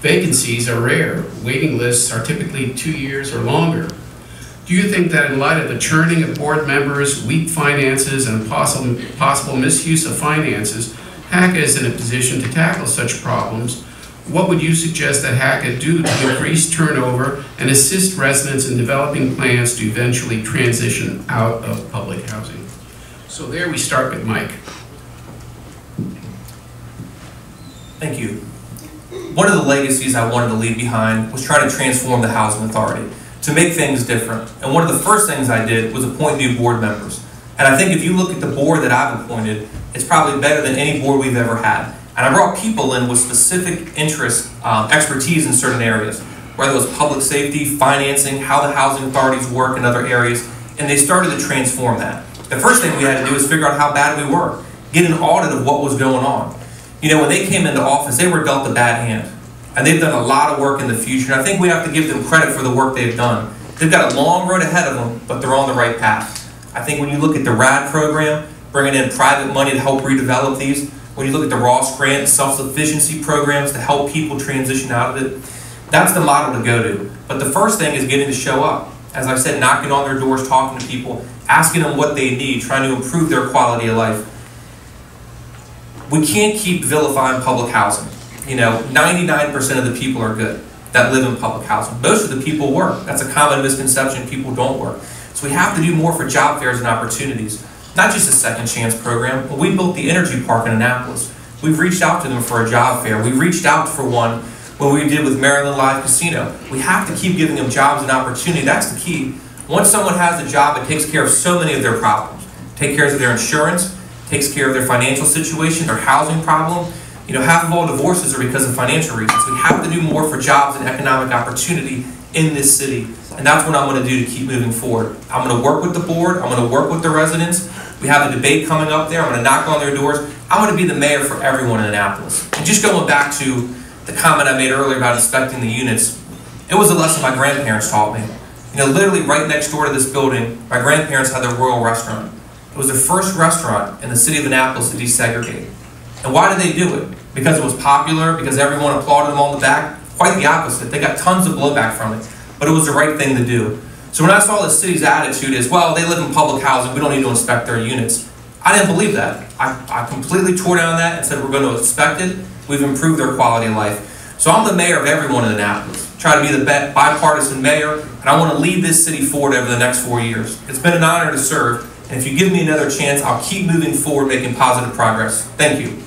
Vacancies are rare. Waiting lists are typically two years or longer. Do you think that in light of the churning of board members, weak finances, and possible, possible misuse of finances, HACA is in a position to tackle such problems. What would you suggest that HACA do to increase turnover and assist residents in developing plans to eventually transition out of public housing? So there we start with Mike. Thank you. One of the legacies I wanted to leave behind was trying to transform the housing authority, to make things different. And one of the first things I did was appoint new board members. And I think if you look at the board that I've appointed, it's probably better than any board we've ever had. And I brought people in with specific interest, um, expertise in certain areas, whether it was public safety, financing, how the housing authorities work in other areas, and they started to transform that. The first thing we had to do was figure out how bad we were, get an audit of what was going on. You know, when they came into office, they were dealt a bad hand. And they've done a lot of work in the future. And I think we have to give them credit for the work they've done. They've got a long road ahead of them, but they're on the right path. I think when you look at the RAD program, bringing in private money to help redevelop these, when you look at the ROSS Grant self-sufficiency programs to help people transition out of it, that's the model to go to. But the first thing is getting to show up. As I said, knocking on their doors, talking to people, asking them what they need, trying to improve their quality of life. We can't keep vilifying public housing. You know, 99% of the people are good that live in public housing. Most of the people work. That's a common misconception. People don't work. So we have to do more for job fairs and opportunities. Not just a second chance program. but we built the energy park in Annapolis, we've reached out to them for a job fair. We reached out for one when we did with Maryland Live Casino. We have to keep giving them jobs and opportunity. That's the key. Once someone has a job, it takes care of so many of their problems. Take care of their insurance, takes care of their financial situation, their housing problem. You know, half of all divorces are because of financial reasons. We have to do more for jobs and economic opportunity in this city. And that's what I'm going to do to keep moving forward. I'm going to work with the board. I'm going to work with the residents. We have a debate coming up there. I'm going to knock on their doors. I'm going to be the mayor for everyone in Annapolis. And just going back to the comment I made earlier about inspecting the units, it was a lesson my grandparents taught me. You know, literally right next door to this building, my grandparents had their Royal Restaurant. It was the first restaurant in the city of Annapolis to desegregate. And why did they do it? Because it was popular, because everyone applauded them on the back? Quite the opposite. They got tons of blowback from it. But it was the right thing to do. So when I saw the city's attitude is, well, they live in public housing, we don't need to inspect their units. I didn't believe that. I, I completely tore down that and said we're going to inspect it. We've improved their quality of life. So I'm the mayor of everyone in Annapolis. Try to be the bipartisan mayor, and I want to lead this city forward over the next four years. It's been an honor to serve, and if you give me another chance, I'll keep moving forward, making positive progress. Thank you.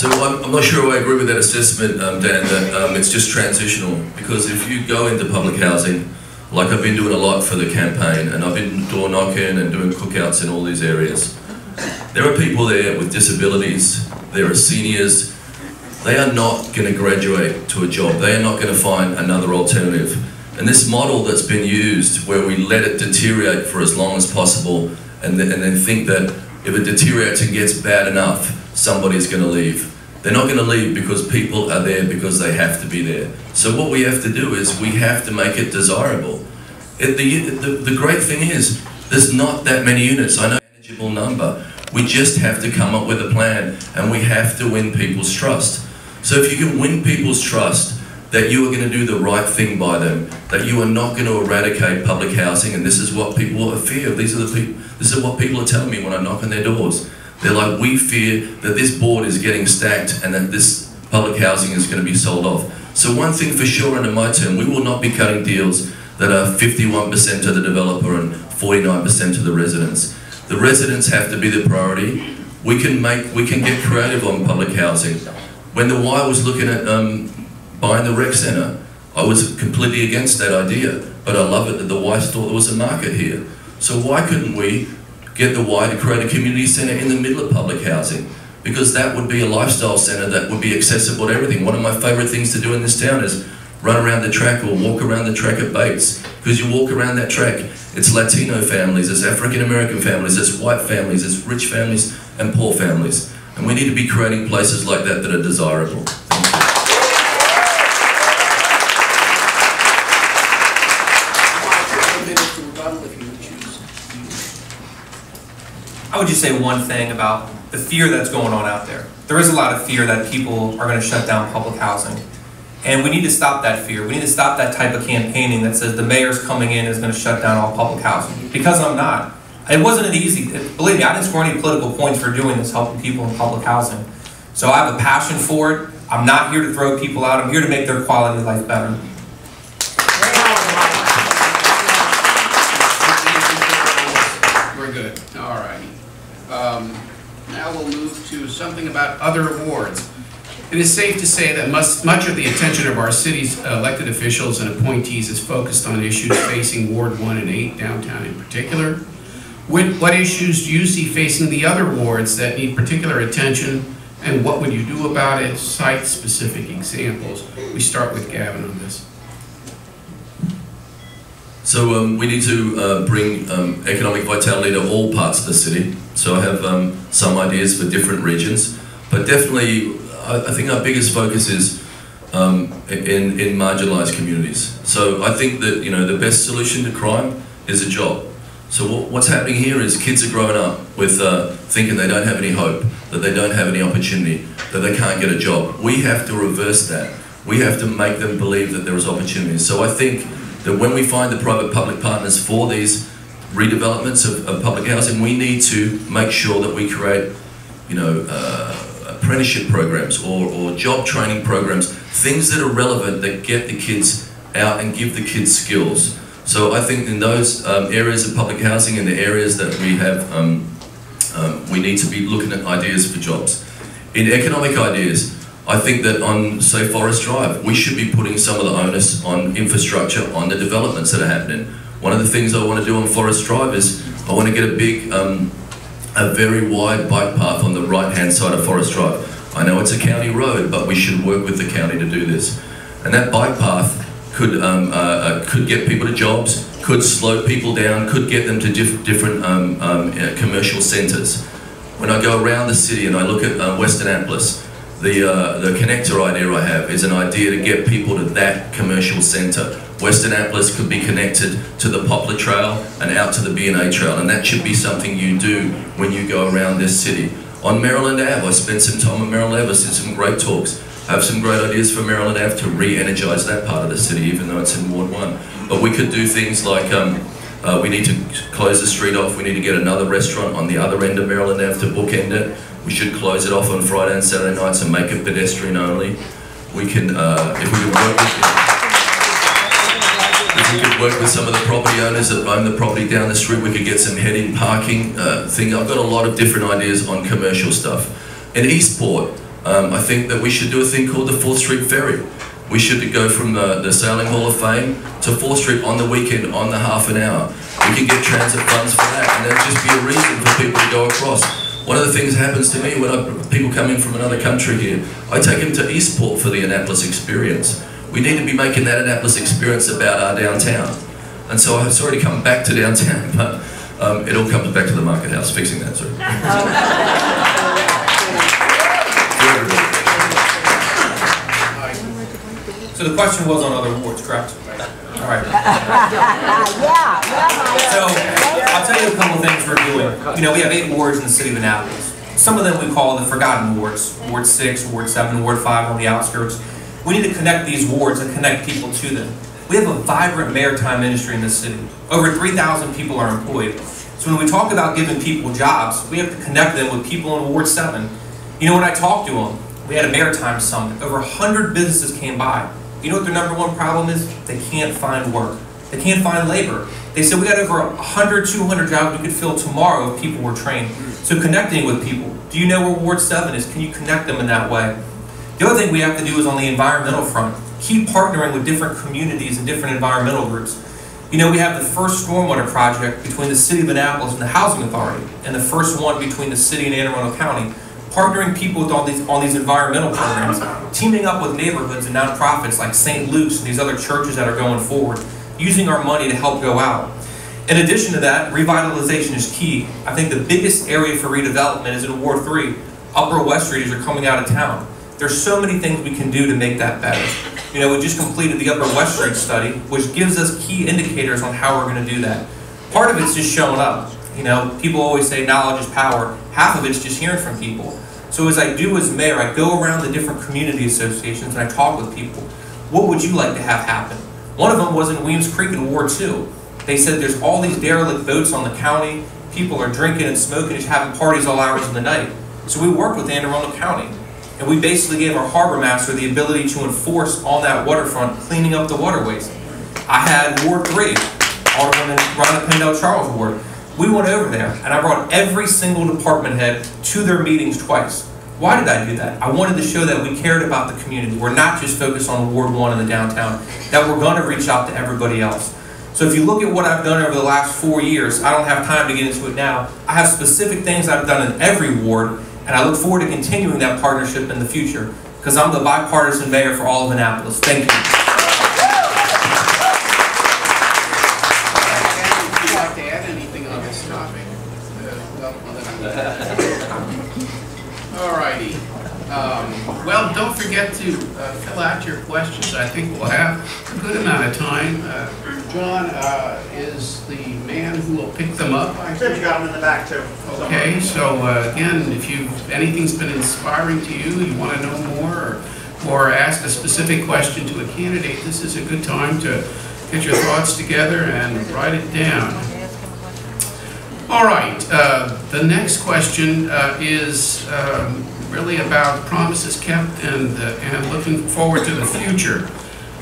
So I'm, I'm not sure I agree with that assessment, um, Dan, that um, it's just transitional. Because if you go into public housing, like I've been doing a lot for the campaign, and I've been door knocking and doing cookouts in all these areas, there are people there with disabilities, there are seniors, they are not going to graduate to a job, they are not going to find another alternative. And this model that's been used, where we let it deteriorate for as long as possible, and then, and then think that if it deteriorates and gets bad enough, somebody's going to leave. They're not going to leave because people are there because they have to be there. So what we have to do is we have to make it desirable. It, the, the, the great thing is there's not that many units. I know manageable number. We just have to come up with a plan and we have to win people's trust. So if you can win people's trust that you are going to do the right thing by them, that you are not going to eradicate public housing, and this is what people fear. These are the people. This is what people are telling me when I knock on their doors. They're like, we fear that this board is getting stacked and that this public housing is going to be sold off. So one thing for sure under my term, we will not be cutting deals that are 51% to the developer and 49% to the residents. The residents have to be the priority. We can make, we can get creative on public housing. When the Y was looking at um, buying the rec centre, I was completely against that idea, but I love it that the Y thought there was a market here. So why couldn't we get the Y to create a community centre in the middle of public housing? Because that would be a lifestyle centre that would be accessible to everything. One of my favourite things to do in this town is run around the track or walk around the track at Bates. Because you walk around that track, it's Latino families, it's African American families, it's white families, it's rich families and poor families. And we need to be creating places like that that are desirable. I would just say one thing about the fear that's going on out there. There is a lot of fear that people are going to shut down public housing. And we need to stop that fear. We need to stop that type of campaigning that says the mayor's coming in is going to shut down all public housing. Because I'm not. It wasn't an easy, believe me, I didn't score any political points for doing this, helping people in public housing. So I have a passion for it. I'm not here to throw people out. I'm here to make their quality of life better. We're good. All righty. Um, Now we'll move to something about other awards. It is safe to say that mus- much of the attention of our city's elected officials and appointees is focused on issues facing Ward 1 and 8 downtown in particular. What what issues do you see facing the other wards that need particular attention, and what would you do about it? Cite specific examples. We start with Gavin on this. So um, we need to uh, bring um, economic vitality to all parts of the city. So I have um, some ideas for different regions, but definitely I, I think our biggest focus is um, in, in marginalised communities. So I think that you know the best solution to crime is a job. So what, what's happening here is kids are growing up with uh, thinking they don't have any hope, that they don't have any opportunity, that they can't get a job. We have to reverse that. We have to make them believe that there is opportunity. So I think that when we find the private-public partners for these redevelopments of, of public housing, we need to make sure that we create, you know, uh, apprenticeship programs or, or job training programs, things that are relevant that get the kids out and give the kids skills. So I think in those um, areas of public housing and the areas that we have, um, um, we need to be looking at ideas for jobs. In economic ideas, I think that on, say, Forest Drive, we should be putting some of the onus on infrastructure, on the developments that are happening. One of the things I want to do on Forest Drive is I want to get a big, um, a very wide bike path on the right-hand side of Forest Drive. I know it's a county road, but we should work with the county to do this. And that bike path could um, uh, uh, could get people to jobs, could slow people down, could get them to diff- different um, um, uh, commercial centres. When I go around the city and I look at uh, Western the uh, the connector idea I have is an idea to get people to that commercial centre. Western Annapolis could be connected to the Poplar Trail and out to the B&A Trail, and that should be something you do when you go around this city. On Maryland Ave, I spent some time on Maryland Ave, I did some great talks. I have some great ideas for Maryland Ave to re-energise that part of the city, even though it's in Ward 1. But we could do things like um, uh, we need to close the street off, we need to get another restaurant on the other end of Maryland Ave to bookend it. We should close it off on Friday and Saturday nights and make it pedestrian only. We can, uh, if we could work with, if we could work with some of the property owners that own the property down the street, we could get some head-in parking uh, thing. I've got a lot of different ideas on commercial stuff. In Eastport, um, I think that we should do a thing called the 4th Street Ferry. We should go from the, the Sailing Hall of Fame to 4th Street on the weekend on the half an hour. We can get transit funds for that, and that'd just be a reason for people to go across. One of the things that happens to me when I, people come in from another country here, I take them to Eastport for the Annapolis experience. We need to be making that Annapolis experience about our downtown. And so I've already come back to downtown, but um, it all comes back to the market house, fixing that. Sorry. For everybody. So the question was on other awards, correct? All right. Yeah, yeah. So uh, I'll tell you a couple things we're doing. You know, we have eight wards in the city of Annapolis. Some of them we call the forgotten wards, Ward 6, Ward 7, Ward 5 on the outskirts. We need to connect these wards and connect people to them. We have a vibrant maritime industry in this city. Over 3,000 people are employed. So when we talk about giving people jobs, we have to connect them with people in Ward 7. You know, when I talked to them, we had a maritime summit. Over 100 businesses came by. You know what their number one problem is? They can't find work. They can't find labor. They said we got over 100, 200 jobs we could fill tomorrow if people were trained. So connecting with people. Do you know where Ward 7 is? Can you connect them in that way? The other thing we have to do is on the environmental front. Keep partnering with different communities and different environmental groups. You know, we have the first stormwater project between the City of Annapolis and the Housing Authority, and the first one between the city and Anne Arundel County partnering people with all these, all these environmental programs, teaming up with neighborhoods and nonprofits like St. Luke's and these other churches that are going forward, using our money to help go out. In addition to that, revitalization is key. I think the biggest area for redevelopment is in Ward 3. Upper West Streeters are coming out of town. There's so many things we can do to make that better. You know, we just completed the Upper West Street study, which gives us key indicators on how we're going to do that. Part of it's just showing up. You know, people always say knowledge is power. Half of it's just hearing from people. So as I do as mayor, I go around the different community associations and I talk with people. What would you like to have happen? One of them was in Weems Creek in War 2. They said there's all these derelict boats on the county. People are drinking and smoking and having parties all hours of the night. So we worked with Anne Arundel County. And we basically gave our harbor master the ability to enforce on that waterfront, cleaning up the waterways. I had Ward 3, Alderman Rhonda Pindell Charles Ward. We went over there and I brought every single department head to their meetings twice. Why did I do that? I wanted to show that we cared about the community. We're not just focused on Ward 1 in the downtown, that we're going to reach out to everybody else. So if you look at what I've done over the last four years, I don't have time to get into it now. I have specific things I've done in every ward, and I look forward to continuing that partnership in the future because I'm the bipartisan mayor for all of Annapolis. Thank you. Would you like to add anything on this topic? Uh, well, well, then- All righty. Um, Well, don't forget to uh, fill out your questions. I think we'll have a good amount of time. Uh, John uh, is the man who will pick them up, I Tim's think. got them in the back too. Okay, so uh, again, if you, anything's been inspiring to you, you want to know more, or- or ask a specific question to a candidate, this is a good time to get your thoughts together and write it down. All right, uh, the next question uh, is um, really about promises kept and, uh, and looking forward to the future.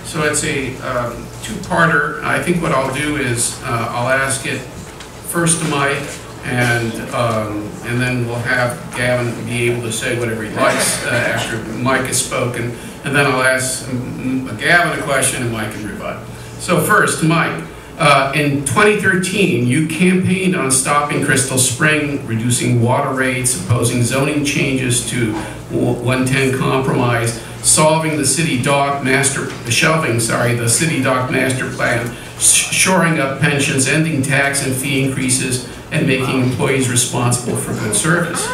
So it's a um, two-parter. I think what I'll do is, uh, I'll ask it first to Mike, and, um, and then we'll have Gavin be able to say whatever he likes uh, after Mike has spoken, and then I'll ask mm, Gavin a question and Mike can rebut. So first, Mike, uh, in 2013, you campaigned on stopping Crystal Spring, reducing water rates, opposing zoning changes to 110 compromise, solving the city dock master, shelving, sorry, the city dock master plan, shoring up pensions, ending tax and fee increases, and making employees responsible for good service.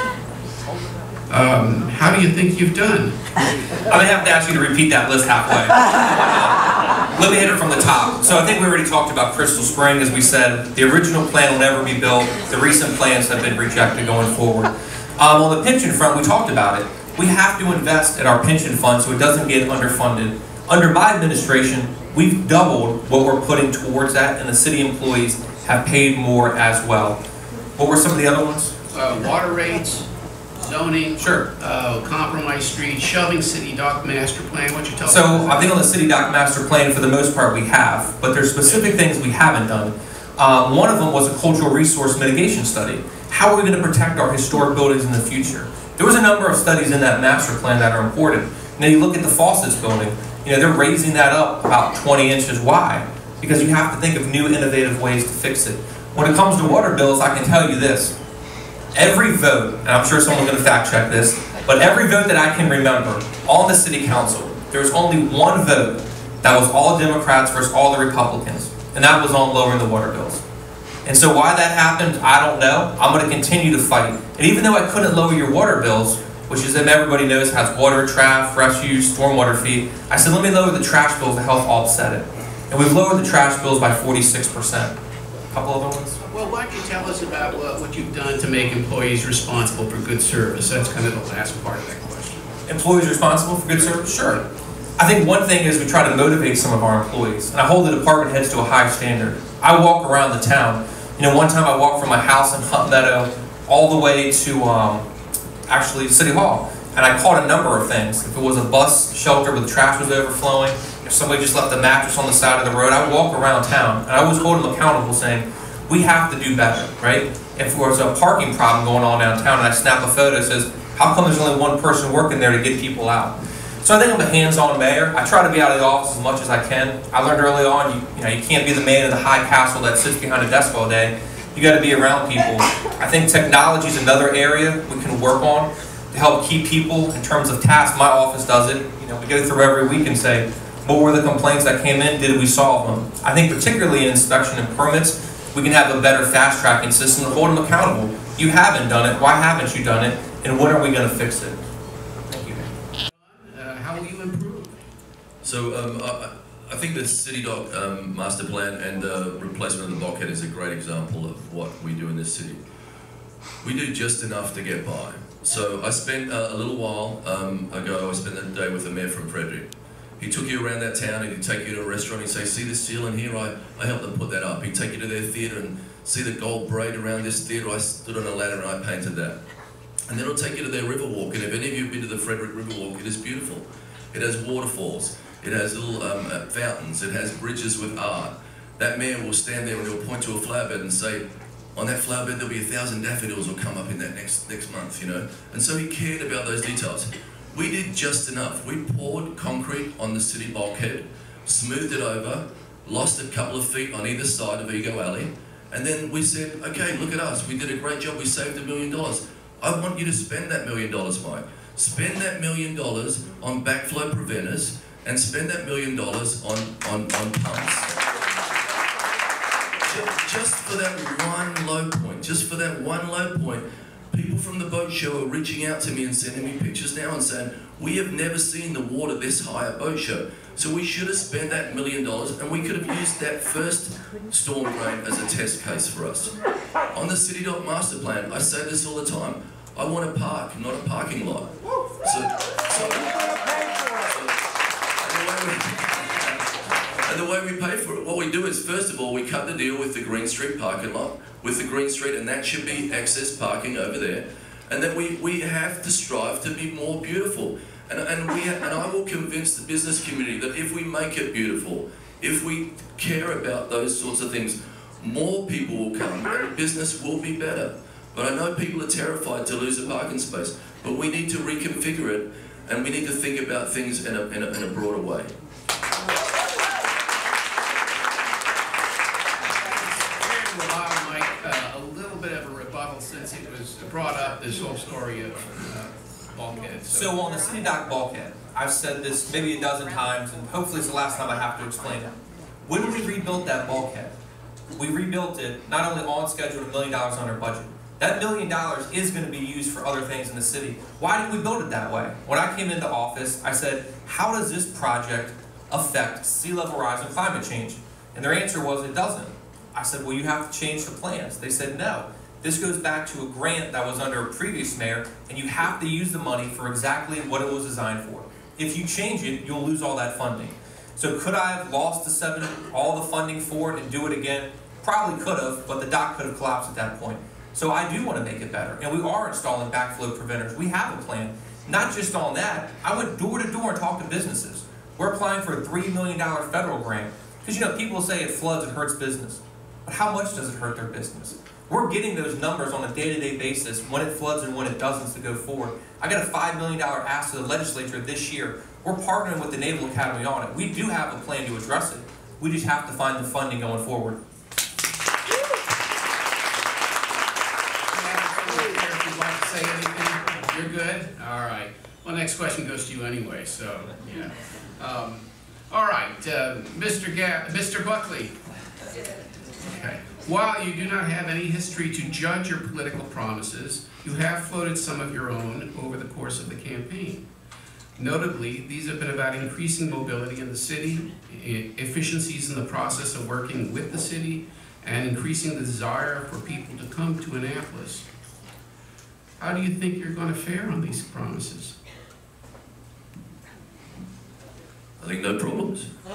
Um, How do you think you've done? I'm gonna have to ask you to repeat that list halfway. Let me hit it from the top. So I think we already talked about Crystal Spring, as we said, the original plan will never be built. The recent plans have been rejected going forward. Um, on the pension front, we talked about it. We have to invest in our pension fund so it doesn't get underfunded. Under my administration, we've doubled what we're putting towards that, and the city employees have paid more as well. What were some of the other ones? Uh, Water rates, zoning, Sure. uh, compromise street, shoving city dock master plan, what you tell us? So I think on the city dock master plan, for the most part, we have, but there's specific things we haven't done. Um, one of them was a cultural resource mitigation study. How are we going to protect our historic buildings in the future? There was a number of studies in that master plan that are important. Now you look at the Fawcett's building, you know, they're raising that up about 20 inches wide because you have to think of new innovative ways to fix it. When it comes to water bills, I can tell you this. Every vote, and I'm sure someone's going to fact check this, but every vote that I can remember on the city council, there was only one vote that was all Democrats versus all the Republicans, and that was on lowering the water bills. And so why that happened, I don't know. I'm going to continue to fight. And even though I couldn't lower your water bills, which is everybody knows has water, trash, refuse, stormwater fee, I said let me lower the trash bills to help offset it. And we've lowered the trash bills by 46%. A couple other ones? Well, why don't you tell us about what, what you've done to make employees responsible for good service? That's kind of the last part of that question. employees responsible for good service? Sure. I think one thing is we try to motivate some of our employees, and I hold the department heads to a high standard. I walk around the town. You know, one time I walked from my house in Hunt Meadow all the way to um, actually City Hall, and I caught a number of things. If it was a bus shelter where the trash was overflowing, if somebody just left a mattress on the side of the road, I would walk around town, and I always hold them accountable, saying, "We have to do better, right?" If there was a parking problem going on downtown, and I snap a photo, that says, "How come there's only one person working there to get people out?" So I think I'm a hands-on mayor. I try to be out of the office as much as I can. I learned early on, you, you know, you can't be the man in the high castle that sits behind a desk all day. You got to be around people. I think technology is another area we can work on to help keep people in terms of tasks. My office does it. You know, we go through every week and say, what were the complaints that came in? Did we solve them? I think particularly in inspection and permits, we can have a better fast tracking system to hold them accountable. You haven't done it. Why haven't you done it? And when are we going to fix it? Thank you. Uh, how will you improve? So um, I, I think the city dock um, master plan and the replacement of the bulkhead is a great example of what we do in this city. We do just enough to get by. So I spent uh, a little while um, ago, I spent a day with the mayor from Frederick. He took you around that town and he'd take you to a restaurant and say, see this ceiling here? I, I helped them put that up. He'd take you to their theatre and see the gold braid around this theatre. I stood on a ladder and I painted that. And then he'll take you to their river walk. And if any of you have been to the Frederick River Walk, it is beautiful. It has waterfalls. It has little um, uh, fountains. It has bridges with art. That man will stand there and he'll point to a flowerbed and say, on that flowerbed there'll be a thousand daffodils will come up in that next next month, you know. And so he cared about those details. We did just enough. We poured concrete on the city bulkhead, smoothed it over, lost a couple of feet on either side of Ego Alley, and then we said, okay, look at us. We did a great job. We saved a million dollars. I want you to spend that million dollars, Mike. Spend that million dollars on backflow preventers and spend that million dollars on, on, on pumps. Just for that one low point, just for that one low point, people from the boat show are reaching out to me and sending me pictures now and saying, we have never seen the water this high at boat show. So we should have spent that million dollars and we could have used that first storm rain as a test case for us. On the City Dock Master Plan, I say this all the time, I want a park, not a parking lot. So, so, and the way we pay for it, what we do is, first of all, we cut the deal with the Green Street parking lot, with the Green Street, and that should be excess parking over there. And then we, we have to strive to be more beautiful. And, and, we, and I will convince the business community that if we make it beautiful, if we care about those sorts of things, more people will come and business will be better. But I know people are terrified to lose a parking space, but we need to reconfigure it and we need to think about things in a, in a, in a broader way. Prepared to allow Mike uh, a little bit of a rebuttal since it was brought up, this whole story of uh, bulkhead. So on the city dock bulkhead, I've said this maybe a dozen times, and hopefully it's the last time I have to explain it. When we rebuilt that bulkhead, we rebuilt it not only on schedule, a million dollars under budget. That million dollars is going to be used for other things in the city. Why did we build it that way? When I came into office, I said, how does this project affect sea level rise and climate change? And their answer was, it doesn't. I said, well, you have to change the plans. They said, no. This goes back to a grant that was under a previous mayor, and you have to use the money for exactly what it was designed for. If you change it, you'll lose all that funding. So could I have lost the seven, all the funding for it and do it again? Probably could have, but the dock could have collapsed at that point. So I do want to make it better, and we are installing backflow preventers. We have a plan. Not just on that, I went door to door and talked to businesses. We're applying for a $3 million federal grant. Because, you know, people say it floods, it hurts business. But how much does it hurt their business? We're getting those numbers on a day-to-day basis, when it floods and when it doesn't, to go forward. I got a $5 million ask to the legislature this year. We're partnering with the Naval Academy on it. We do have a plan to address it. We just have to find the funding going forward. You'd like to say anything, you're good? All right. Well, next question goes to you anyway, so, yeah. Um, All right, uh, Mr. Ga, Mr. Buckley. Okay. While you do not have any history to judge your political promises, you have floated some of your own over the course of the campaign. Notably, these have been about increasing mobility in the city, efficiencies in the process of working with the city, and increasing the desire for people to come to Annapolis. How do you think you're going to fare on these promises? I think no problems.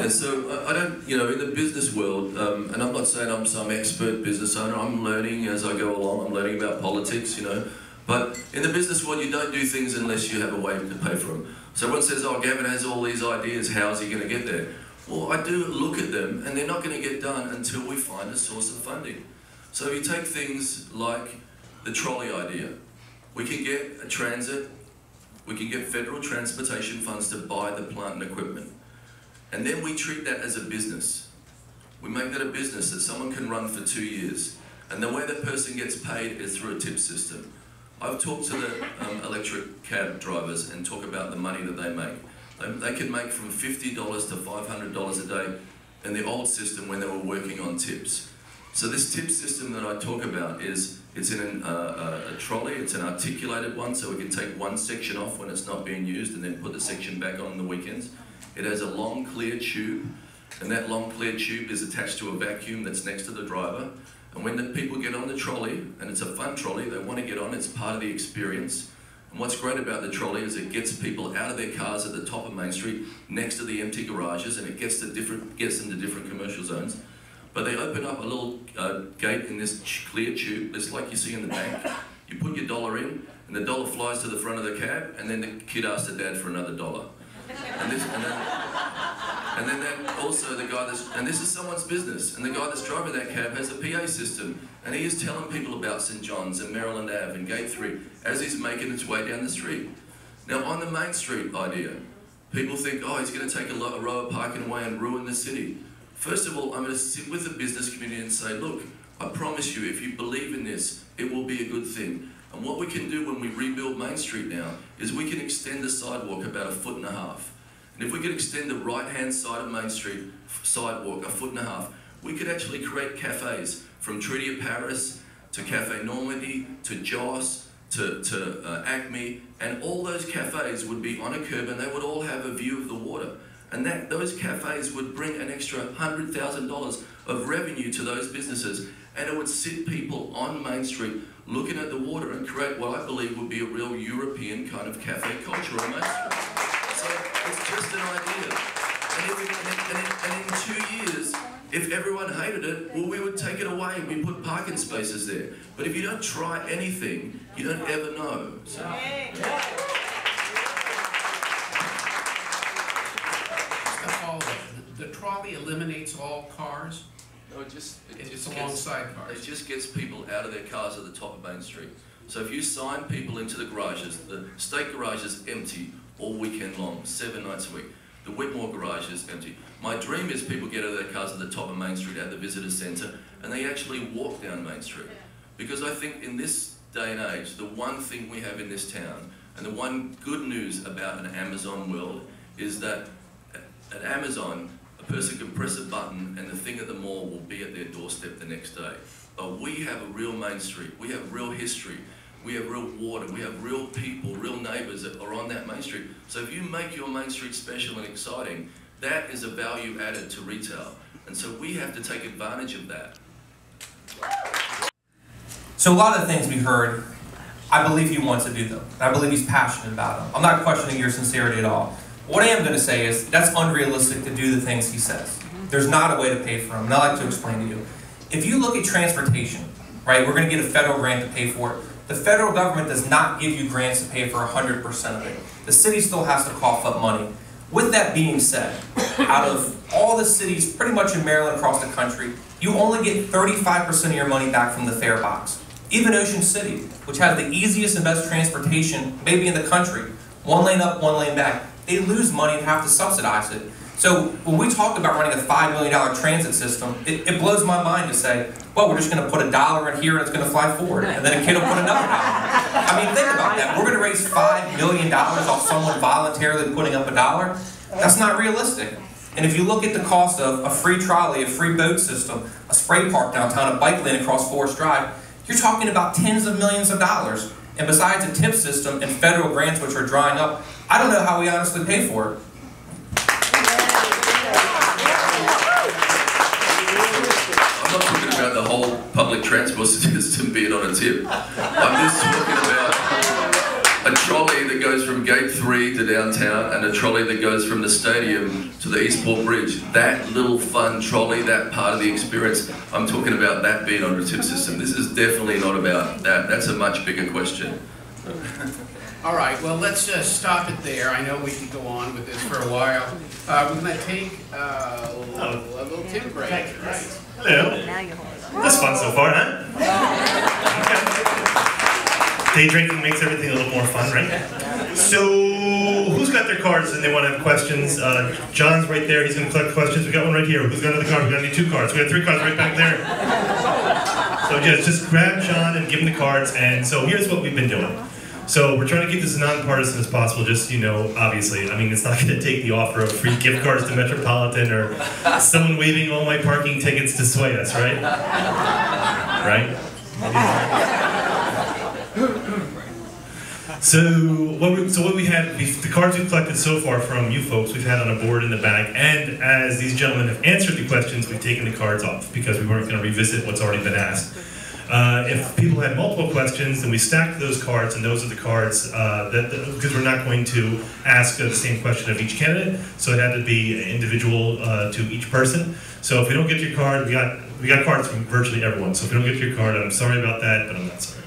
yeah, so I, I don't, you know, in the business world, um, and I'm not saying I'm some expert business owner, I'm learning as I go along, I'm learning about politics, you know. But in the business world, you don't do things unless you have a way to pay for them. So everyone says, oh, Gavin has all these ideas, how's he going to get there? Well, I do look at them, and they're not going to get done until we find a source of funding. So you take things like the trolley idea. We can get a transit we can get federal transportation funds to buy the plant and equipment. And then we treat that as a business. We make that a business that someone can run for two years. And the way that person gets paid is through a tip system. I've talked to the um, electric cab drivers and talk about the money that they make. They, they could make from $50 to $500 a day in the old system when they were working on tips. So this tip system that I talk about is it's in an, uh, a, a trolley. It's an articulated one, so we can take one section off when it's not being used, and then put the section back on the weekends. It has a long clear tube, and that long clear tube is attached to a vacuum that's next to the driver. And when the people get on the trolley, and it's a fun trolley, they want to get on. It's part of the experience. And what's great about the trolley is it gets people out of their cars at the top of Main Street, next to the empty garages, and it gets to different gets them to different commercial zones. But they open up a little uh, gate in this clear tube, just like you see in the bank. You put your dollar in, and the dollar flies to the front of the cab, and then the kid asks the dad for another dollar. And, this, and, then, And then that, also the guy that's, and this is someone's business, and the guy that's driving that cab has a PA system, and he is telling people about St. John's and Maryland Ave and Gate 3 as he's making its way down the street. Now, on the Main Street idea, people think, oh, he's going to take a, a row of parking away and ruin the city. First of all, I'm going to sit with the business community and say, look, I promise you, if you believe in this, it will be a good thing. And what we can do when we rebuild Main Street now is we can extend the sidewalk about a foot and a half. And if we could extend the right-hand side of Main Street sidewalk a foot and a half, we could actually create cafes from Treaty of Paris to Cafe Normandy to Joss to, to uh, Acme, and all those cafes would be on a curb and they would all have a view of the water. And that those cafes would bring an extra hundred thousand dollars of revenue to those businesses, and it would sit people on Main Street looking at the water and create what I believe would be a real European kind of cafe culture on Main Street. So it's just an idea. And, and, and in two years, if everyone hated it, well, we would take it away and we put parking spaces there. But if you don't try anything, you don't ever know. So, That's all, the- trolley eliminates all cars, no, it just it it's just alongside It cars. just gets people out of their cars at the top of Main Street. So if you sign people into the garages, the state garage is empty all weekend long, seven nights a week. The Whitmore garage is empty. My dream is people get out of their cars at the top of Main Street at the visitor centre and they actually walk down Main Street. Because I think in this day and age, the one thing we have in this town, and the one good news about an Amazon world, is that at Amazon, person can press a button and the thing at the mall will be at their doorstep the next day. But we have a real Main Street, we have real history, we have real water, we have real people, real neighbours that are on that Main Street. So if you make your Main Street special and exciting, that is a value added to retail. And so we have to take advantage of that. So a lot of the things we heard, I believe he wants to do them. I believe he's passionate about them. I'm not questioning your sincerity at all. What I am going to say is that's unrealistic to do the things he says. There's not a way to pay for them. And I'd like to explain to you. If you look at transportation, right, we're going to get a federal grant to pay for it. The federal government does not give you grants to pay for 100% of it. The city still has to cough up money. With that being said, out of all the cities pretty much in Maryland across the country, you only get 35% of your money back from the fare box. Even Ocean City, which has the easiest and best transportation maybe in the country, one lane up, one lane back, they lose money and have to subsidize it. So when we talk about running a $5 million transit system, it, it blows my mind to say, well, we're just going to put a dollar in here and it's going to fly forward. And then a kid will put another dollar. I mean, think about that. We're going to raise $5 million off someone voluntarily putting up a dollar. That's not realistic. And if you look at the cost of a free trolley, a free boat system, a spray park downtown, a bike lane across Forest Drive, you're talking about tens of millions of dollars. And besides a tip system and federal grants which are drying up, I don't know how we honestly pay for it. I'm not talking about the whole public transport system being on a tip. I'm just talking about a trolley that goes from gate three to downtown and a trolley that goes from the stadium to the Eastport Bridge. That little fun trolley, that part of the experience, I'm talking about that being on a tip system. This is definitely not about that. That's a much bigger question. All right, well, let's uh, stop it there. I know we could go on with this for a while. Uh, We're going to take uh, a little Tim break. Right. Hello. Now you're. That's fun so far, huh? Day drinking makes everything a little more fun, right? So, who's got their cards and they want to have questions? Uh, John's right there. He's going to collect questions. We got one right here. Who's got another card? We got need two cards. We got three cards right back there. So just just grab John and give him the cards. And so here's what we've been doing. So we're trying to keep this as nonpartisan as possible. Just you know, obviously, I mean, it's not going to take the offer of free gift cards to Metropolitan or someone waiving all my parking tickets to sway us, right? Right? So what we, so what we had, the cards we've collected so far from you folks, we've had on a board in the back, and as these gentlemen have answered the questions, we've taken the cards off because we weren't going to revisit what's already been asked. Uh, if people had multiple questions, then we stacked those cards, and those are the cards uh, that because we're not going to ask uh, the same question of each candidate, so it had to be individual uh, to each person. So if we don't get your card, we got we got cards from virtually everyone. So if we don't get your card, I'm sorry about that, but I'm not sorry.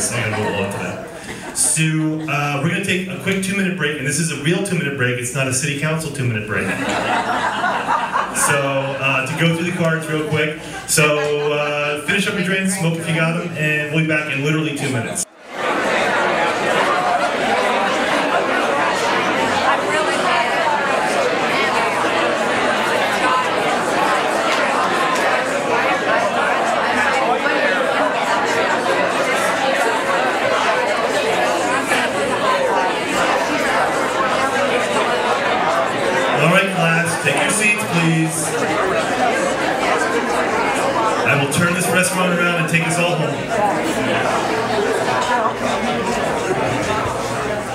So I'm gonna move on to that. So uh, we're going to take a quick two-minute break, and this is a real two-minute break. It's not a city council two-minute break. So uh, to go through the cards real quick. So uh, finish up your drinks, smoke if you got them, and we'll be back in literally two minutes. This around and take us all home.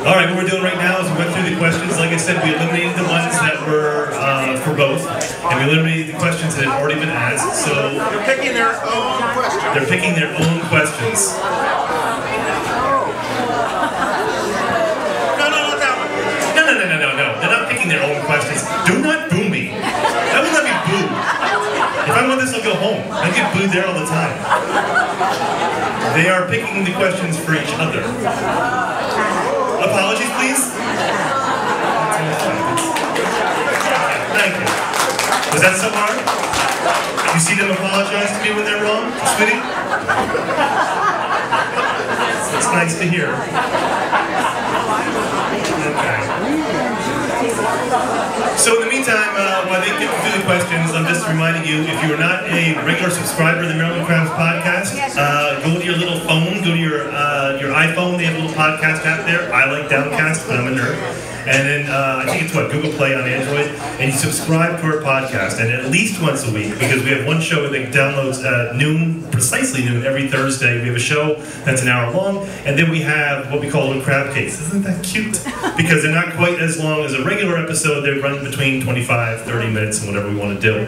All right, what we're doing right now is we went through the questions. Like I said, we eliminated the ones that were uh, for both, and we eliminated the questions that had already been asked. So They're picking their own question. they're picking their own questions. No, no, not that one. No, no, no, no, no, no. They're not picking their own questions. Do not boo me. That will not be booed. Want this, I'll go home. I get booed there all the time. They are picking the questions for each other. Apologies, please. Thank you. Was that so hard? You see them apologize to me when they're wrong, sweetie? It's nice to hear. Okay. So in the meantime, uh, while they get through the questions, I'm just reminding you, if you are not a regular subscriber of the Maryland Crafts Podcast, uh, go to your little phone, go to your uh, your iPhone. They have a little podcast app there. I like Downcast, but I'm a nerd. And then uh, I think it's what Google Play on Android, and you subscribe to our podcast, and at least once a week because we have one show that downloads uh, noon, precisely noon every Thursday. We have a show that's an hour long, and then we have what we call a crab case. Isn't that cute? Because they're not quite as long as a regular episode. They run between 25, 30 minutes, and whatever we want to do.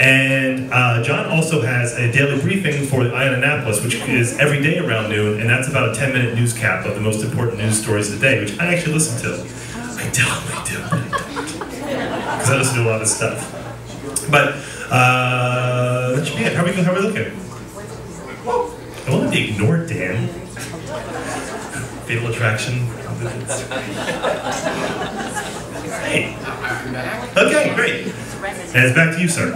And uh, John also has a daily briefing for the Annapolis, which is every day around noon, and that's about a 10 minute news cap of the most important news stories of the day, which I actually listen to. I do, but I don't. Because I listen to a lot of stuff. But uh, that should be it. How are we, how are we looking? I want to be ignored, Dan. Fatal attraction. Hey. Okay, great. And it's back to you, sir.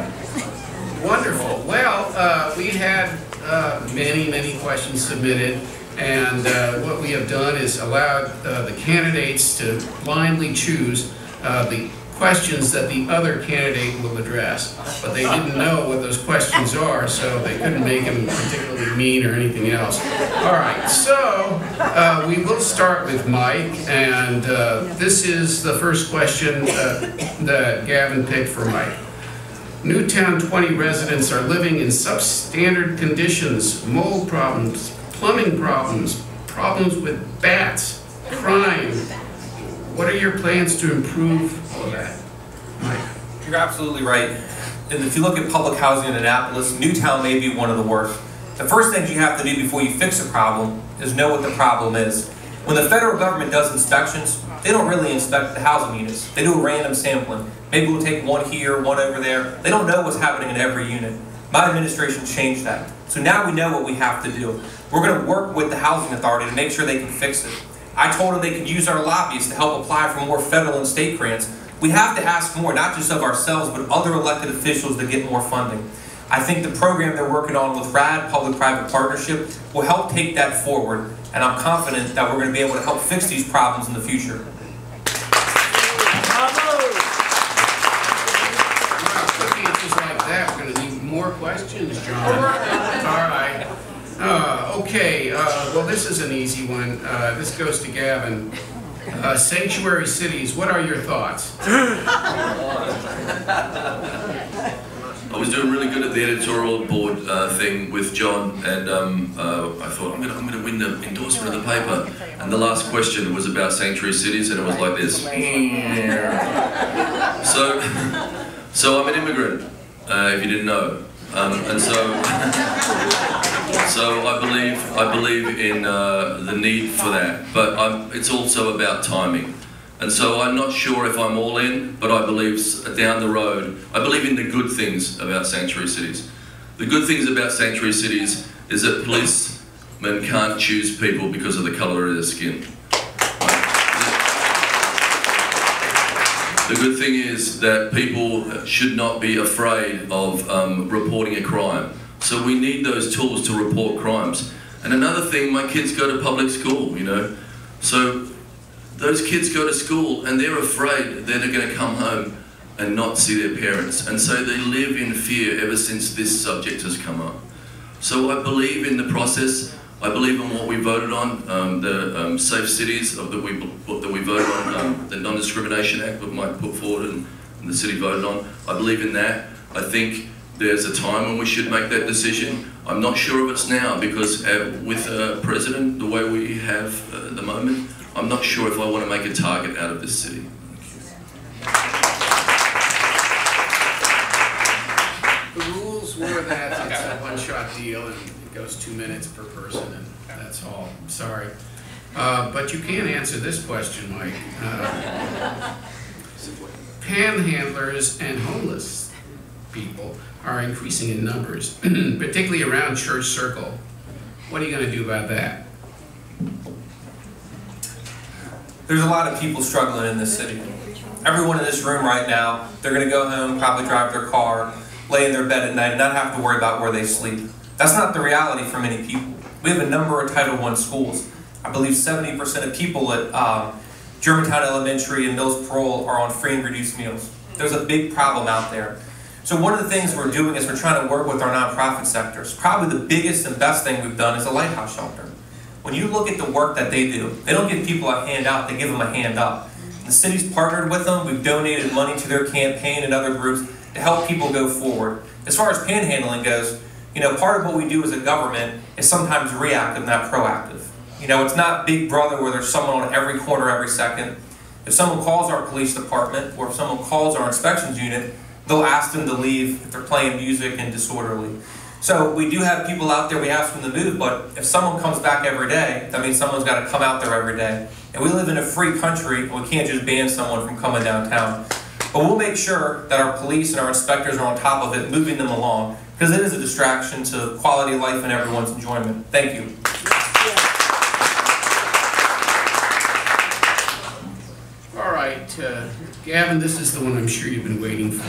Wonderful. Well, uh, we had uh, many, many questions submitted, and uh, what we have done is allowed uh, the candidates to blindly choose uh, the questions that the other candidate will address. But they didn't know what those questions are, so they couldn't make them particularly mean or anything else. All right, so uh, we will start with Mike, and uh, this is the first question uh, that Gavin picked for Mike. Newtowne 20 residents are living in substandard conditions, mold problems, plumbing problems, problems with bats, crime. What are your plans to improve all of that? Mike? You're absolutely right. And if you look at public housing in Annapolis, Newtowne may be one of the worst. The first thing you have to do before you fix a problem is know what the problem is. When the federal government does inspections, they don't really inspect the housing units. They do a random sampling. Maybe we'll take one here, one over there. They don't know what's happening in every unit. My administration changed that. So now we know what we have to do. We're going to work with the housing authority to make sure they can fix it. I told them they could use our lobbyists to help apply for more federal and state grants. We have to ask more, not just of ourselves, but other elected officials to get more funding. I think the program they're working on with RAD, Public-Private Partnership, will help take that forward, and I'm confident that we're going to be able to help fix these problems in the future. Wow, quick answers like that, we're gonna need more questions, John. All right. Uh, okay, uh, well, this is an easy one. Uh, this goes to Gavin. Uh, sanctuary cities, what are your thoughts? I was doing really good at the editorial board uh, thing with John, and um, uh, I thought I'm gonna I'm gonna win the endorsement of the paper. And the last question was about sanctuary cities, and it was like this. so, so I'm an immigrant, uh, if you didn't know, um, and so so I believe I believe in uh, the need for that, but I'm, it's also about timing. And so I'm not sure if I'm all in, but I believe down the road, I believe in the good things about sanctuary cities. The good things about sanctuary cities is that policemen can't choose people because of the colour of their skin. The good thing is that people should not be afraid of um, reporting a crime. So we need those tools to report crimes. And another thing, my kids go to public school, you know. So those kids go to school and they're afraid that they're going to come home and not see their parents. And so they live in fear ever since this subject has come up. So I believe in the process. I believe in what we voted on, um, the um, safe cities of that we that we voted on, um, the non-discrimination act that Mike put forward and, and the city voted on. I believe in that. I think there's a time when we should make that decision. I'm not sure if it's now because uh, with a president the way we have uh, at the moment, I'm not sure if I want to make a target out of this city. deal and it goes two minutes per person and that's all. I'm sorry. Uh, but you can't answer this question, Mike. Uh, panhandlers and homeless people are increasing in numbers, particularly around Church Circle. What are you going to do about that? There's a lot of people struggling in this city. Everyone in this room right now, they're going to go home, probably drive their car, lay in their bed at night, and not have to worry about where they sleep. That's not the reality for many people. We have a number of Title I schools. I believe 70% of people at um, Germantown Elementary and Mills Parole are on free and reduced meals. There's a big problem out there. So one of the things we're doing is we're trying to work with our nonprofit sectors. Probably the biggest and best thing we've done is a lighthouse shelter. When you look at the work that they do, they don't give people a hand out, they give them a hand up. The city's partnered with them, we've donated money to their campaign and other groups to help people go forward. As far as panhandling goes, you know, part of what we do as a government is sometimes reactive, not proactive. You know, it's not Big Brother where there's someone on every corner every second. If someone calls our police department or if someone calls our inspections unit, they'll ask them to leave if they're playing music and disorderly. So we do have people out there we ask them to move, but if someone comes back every day, that means someone's got to come out there every day. And we live in a free country, and we can't just ban someone from coming downtown. But we'll make sure that our police and our inspectors are on top of it, moving them along, because it is a distraction to quality of life and everyone's enjoyment. Thank you. All right, uh, Gavin, this is the one I'm sure you've been waiting for.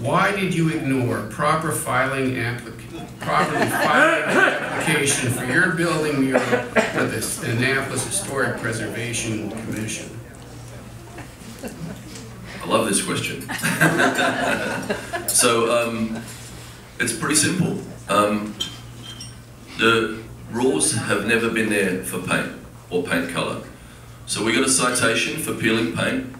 Why did you ignore proper filing applica- properly filing an application for your building mural with the Annapolis Historic Preservation Commission? I love this question. so um, it's pretty simple. Um, the rules have never been there for paint or paint colour. So we got a citation for peeling paint.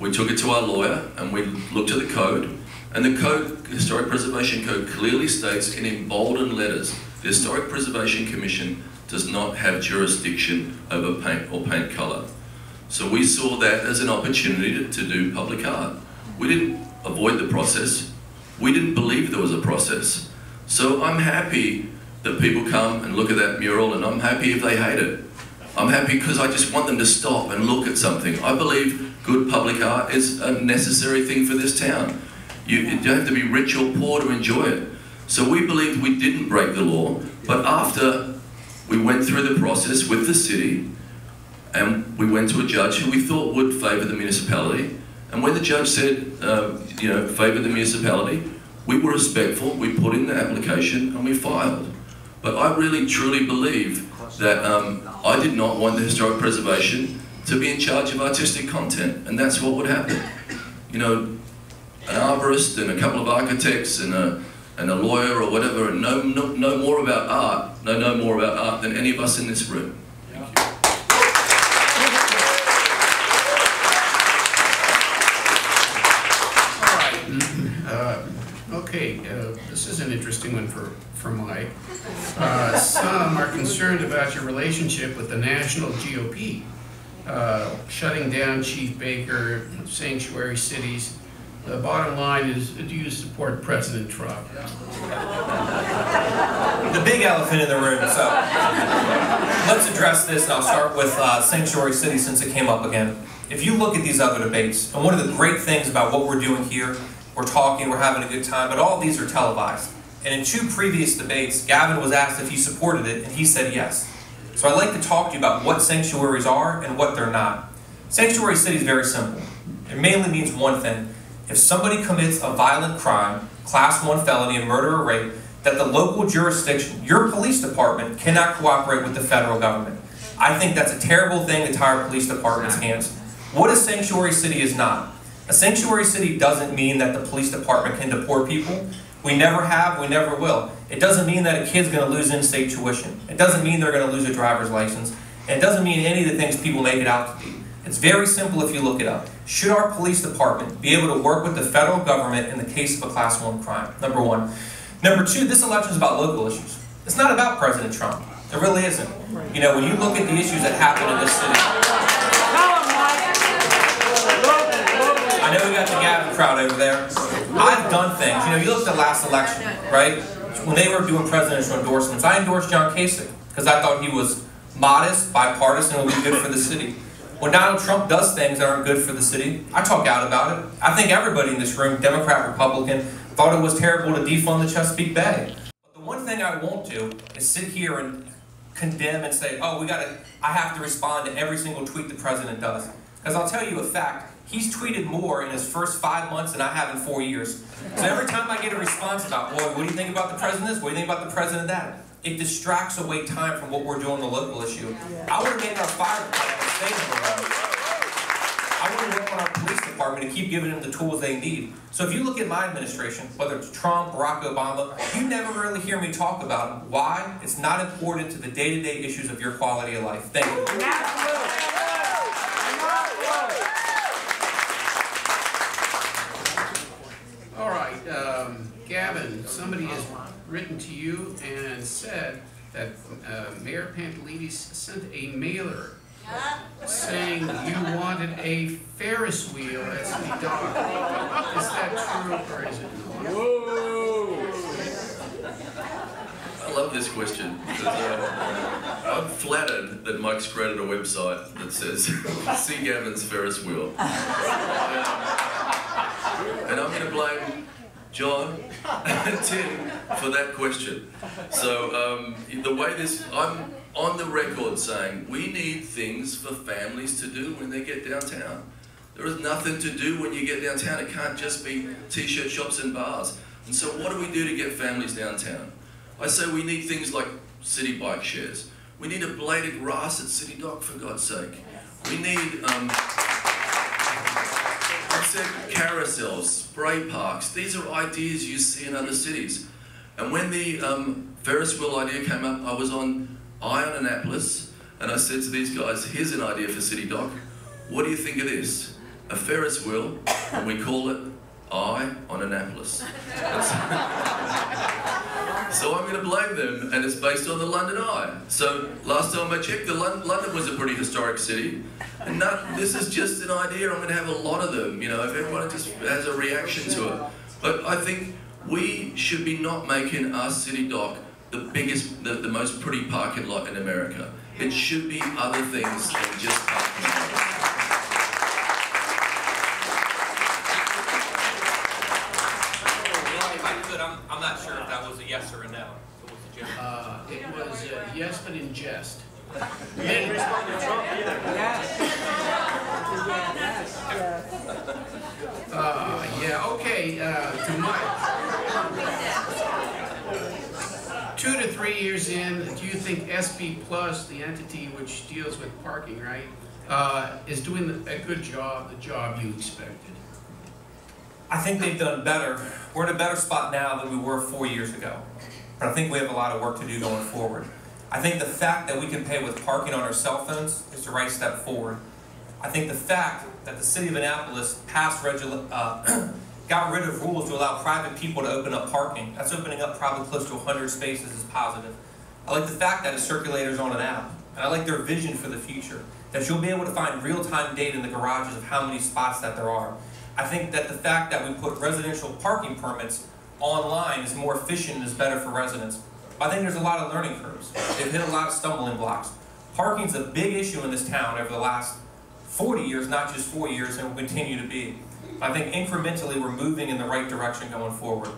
We took it to our lawyer and we looked at the code. And the code, Historic Preservation Code, clearly states in emboldened letters, the Historic Preservation Commission does not have jurisdiction over paint or paint colour. So we saw that as an opportunity to, to do public art. We didn't avoid the process. We didn't believe there was a process. So I'm happy that people come and look at that mural and I'm happy if they hate it. I'm happy because I just want them to stop and look at something. I believe good public art is a necessary thing for this town. You, you don't have to be rich or poor to enjoy it. So we believed we didn't break the law, but after we went through the process with the city, and we went to a judge who we thought would favour the municipality. And when the judge said, uh, you know, favour the municipality, we were respectful, we put in the application and we filed. But I really truly believe that um, I did not want the historic preservation to be in charge of artistic content, and that's what would happen. You know, an arborist and a couple of architects and a, and a lawyer or whatever know, know more about art, know, know more about art than any of us in this room. All right. uh, Okay, uh, this is an interesting one for, for Mike. Uh, Some are concerned about your relationship with the national GOP, uh, shutting down Chief Baker, sanctuary cities. The bottom line is, do you support President Trump? The big elephant in the room, so let's address this, and I'll start with uh, Sanctuary City since it came up again. If you look at these other debates, and one of the great things about what we're doing here, we're talking, we're having a good time, but all these are televised. And in two previous debates, Gavin was asked if he supported it, and he said yes. So I'd like to talk to you about what sanctuaries are and what they're not. Sanctuary city is very simple. It mainly means one thing. If somebody commits a violent crime, class one felony, a murder or rape, that the local jurisdiction, your police department, cannot cooperate with the federal government. I think that's a terrible thing to tie our police department's hands. What a sanctuary city is not. A sanctuary city doesn't mean that the police department can deport people. We never have, we never will. It doesn't mean that a kid's going to lose in-state tuition. It doesn't mean they're going to lose a driver's license. And it doesn't mean any of the things people make it out to be. It's very simple if you look it up. Should our police department be able to work with the federal government in the case of a class one crime? Number one. Number two, this election is about local issues. It's not about President Trump. It really isn't. You know, when you look at the issues that happen in this city, I know we got the Gavin crowd over there. I've done things. You know, you look at the last election, right? When they were doing presidential endorsements, I endorsed John Kasich because I thought he was modest, bipartisan, and would be good for the city. When Donald Trump does things that aren't good for the city, I talk out about it. I think everybody in this room, Democrat, Republican, thought it was terrible to defund the Chesapeake Bay. But the one thing I won't do is sit here and condemn and say, oh, we gotta, I have to respond to every single tweet the president does. Because I'll tell you a fact, he's tweeted more in his first five months than I have in four years. So every time I get a response about, boy, what do you think about the president this? What do you think about the president that? It distracts away time from what we're doing on the local issue. I want to make our fire department sustainable. I want to work on our police department and keep giving them the tools they need. So if you look at my administration, whether it's Trump, Barack Obama, you never really hear me talk about why it's not important to the day-to-day issues of your quality of life. Thank you. All right, um, Gavin, somebody has written to you and said that uh, Mayor Pantelides sent a mailer saying you wanted a Ferris wheel at City Dock. Is that true or is it not? I love this question. I'm flattered that Mike's created a website that says "See Gavin's Ferris wheel," and I'm going to blame John Tim for that question. So um, the way this, I'm on the record saying we need things for families to do when they get downtown. There is nothing to do when you get downtown. It can't just be t-shirt shops and bars. And so what do we do to get families downtown? I say we need things like city bike shares. We need a blade of grass at City Dock, for God's sake. We need, um, I carousels, spray parks. These are ideas you see in other cities. And when the um, Ferris wheel idea came up, I was on Eye on Annapolis, and I said to these guys, here's an idea for City Dock. What do you think of this? A Ferris wheel, and we call it Eye on Annapolis. So I'm going to blame them, and it's based on the London Eye. So last time I checked, the Lon- London was a pretty historic city, and not, this is just an idea. I'm going to have a lot of them. You know, if everyone just has a reaction to it. But I think we should be not making our city dock the biggest, the, the most pretty parking lot in America. It should be other things than just parking lots. Yes, but in jest. Uh, yeah, okay, uh, to Mike. Two to three years in, do you think SP Plus, the entity which deals with parking, right, uh, is doing a good job, the job you expected? I think they've done better. We're in a better spot now than we were four years ago. But I think we have a lot of work to do going forward. I think the fact that we can pay with parking on our cell phones is the right step forward. I think the fact that the city of Annapolis passed, uh, got rid of rules to allow private people to open up parking, that's opening up probably close to 100 spaces is positive. I like the fact that it's circulators on an app, and I like their vision for the future, that you'll be able to find real-time data in the garages of how many spots that there are. I think that the fact that we put residential parking permits online is more efficient and is better for residents. I think there's a lot of learning curves. They've hit a lot of stumbling blocks. Parking's a big issue in this town over the last 40 years, not just four years, and will continue to be. I think incrementally we're moving in the right direction going forward.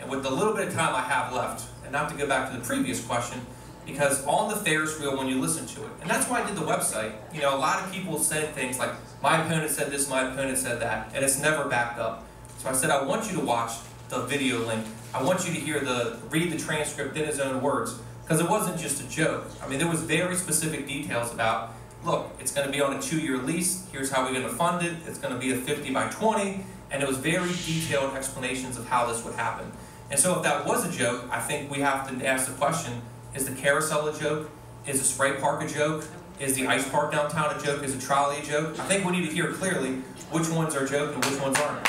And with the little bit of time I have left, and not to go back to the previous question, because on the Ferris wheel when you listen to it, and that's why I did the website, you know, a lot of people said things like, my opponent said this, my opponent said that, and it's never backed up. So I said, I want you to watch the video link. I want you to hear the, read the transcript in his own words, because it wasn't just a joke. I mean, there was very specific details about, look, it's gonna be on a two-year lease, here's how we're gonna fund it, it's gonna be a 50 by 20, and it was very detailed explanations of how this would happen. And so if that was a joke, I think we have to ask the question, is the carousel a joke? Is the spray park a joke? Is the ice park downtown a joke? Is the trolley a joke? I think we need to hear clearly which ones are a joke and which ones aren't.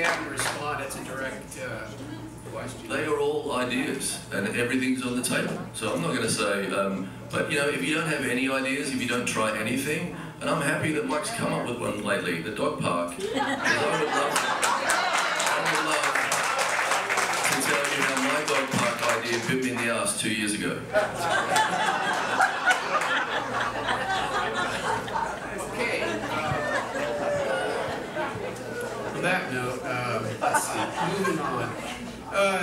Let Gavin respond, it's a direct uh, question. They are all ideas, and everything's on the table. So I'm not going to say, um, but you know, if you don't have any ideas, if you don't try anything, and I'm happy that Mike's come up with one lately, the dog park. 'Cause I would love, I would love to tell you how my dog park idea bit me in the ass two years ago. Okay. uh, On that note, um, let's see, moving on.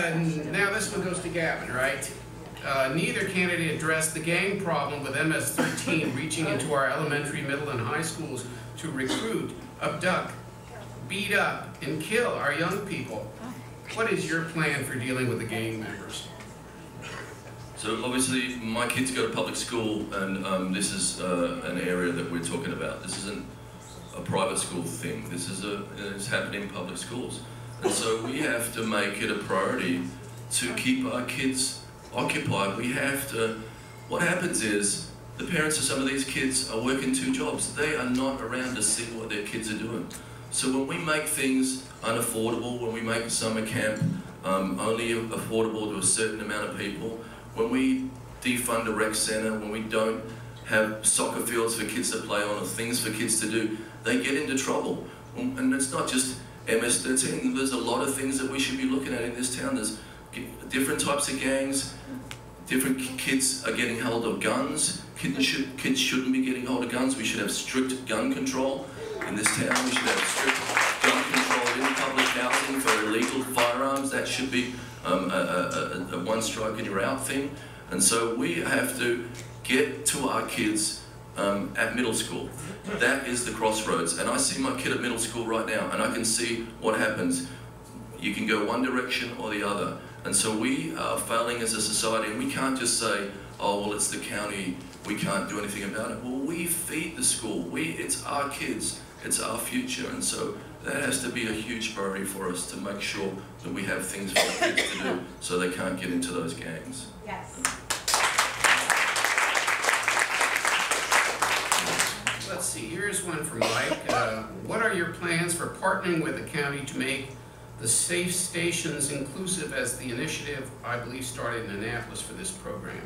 Uh, Now this one goes to Gavin, right? Uh, Neither candidate addressed the gang problem with MS-13 reaching into our elementary, middle, and high schools to recruit, abduct, beat up, and kill our young people. What is your plan for dealing with the gang members? So obviously, my kids go to public school, and um, this is uh, an area that we're talking about. This isn't a private school thing. This is a it's happening in public schools, and so we have to make it a priority to keep our kids occupied. We have to. What happens is the parents of some of these kids are working two jobs. They are not around to see what their kids are doing. So when we make things unaffordable, when we make summer camp um, only affordable to a certain amount of people, when we defund a rec centre, when we don't have soccer fields for kids to play on or things for kids to do, they get into trouble. Um, And it's not just MS-13, there's a lot of things that we should be looking at in this town. There's different types of gangs, different kids are getting hold of guns. Kids, should, kids shouldn't be getting hold of guns. We should have strict gun control in this town. We should have strict gun control in public housing for illegal firearms. That should be um, a, a, a, one strike and you're out thing. And so we have to get to our kids um, at middle school. That is the crossroads. And I see my kid at middle school right now, and I can see what happens. You can go one direction or the other. And so we are failing as a society, and we can't just say, oh, well, it's the county, we can't do anything about it. Well, we feed the school. We, it's our kids, it's our future. And so that has to be a huge priority for us to make sure that we have things for our kids to do so they can't get into those gangs. Yes. See, here's one from Mike. Uh, What are your plans for partnering with the county to make the safe stations inclusive as the initiative, I believe, started in Annapolis for this program?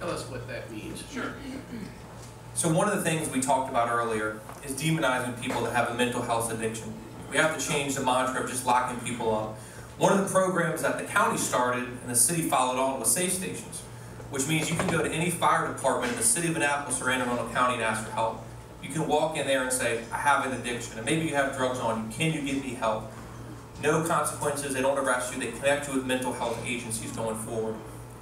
Tell us what that means. Sure. So one of the things we talked about earlier is demonizing people that have a mental health addiction. We have to change the mantra of just locking people up. One of the programs that the county started and the city followed on was safe stations, which means you can go to any fire department in the city of Annapolis or Anne Arundel County and ask for help. You can walk in there and say, I have an addiction, and maybe you have drugs on you. Can you give me help? No consequences. They don't arrest you. They connect you with mental health agencies going forward.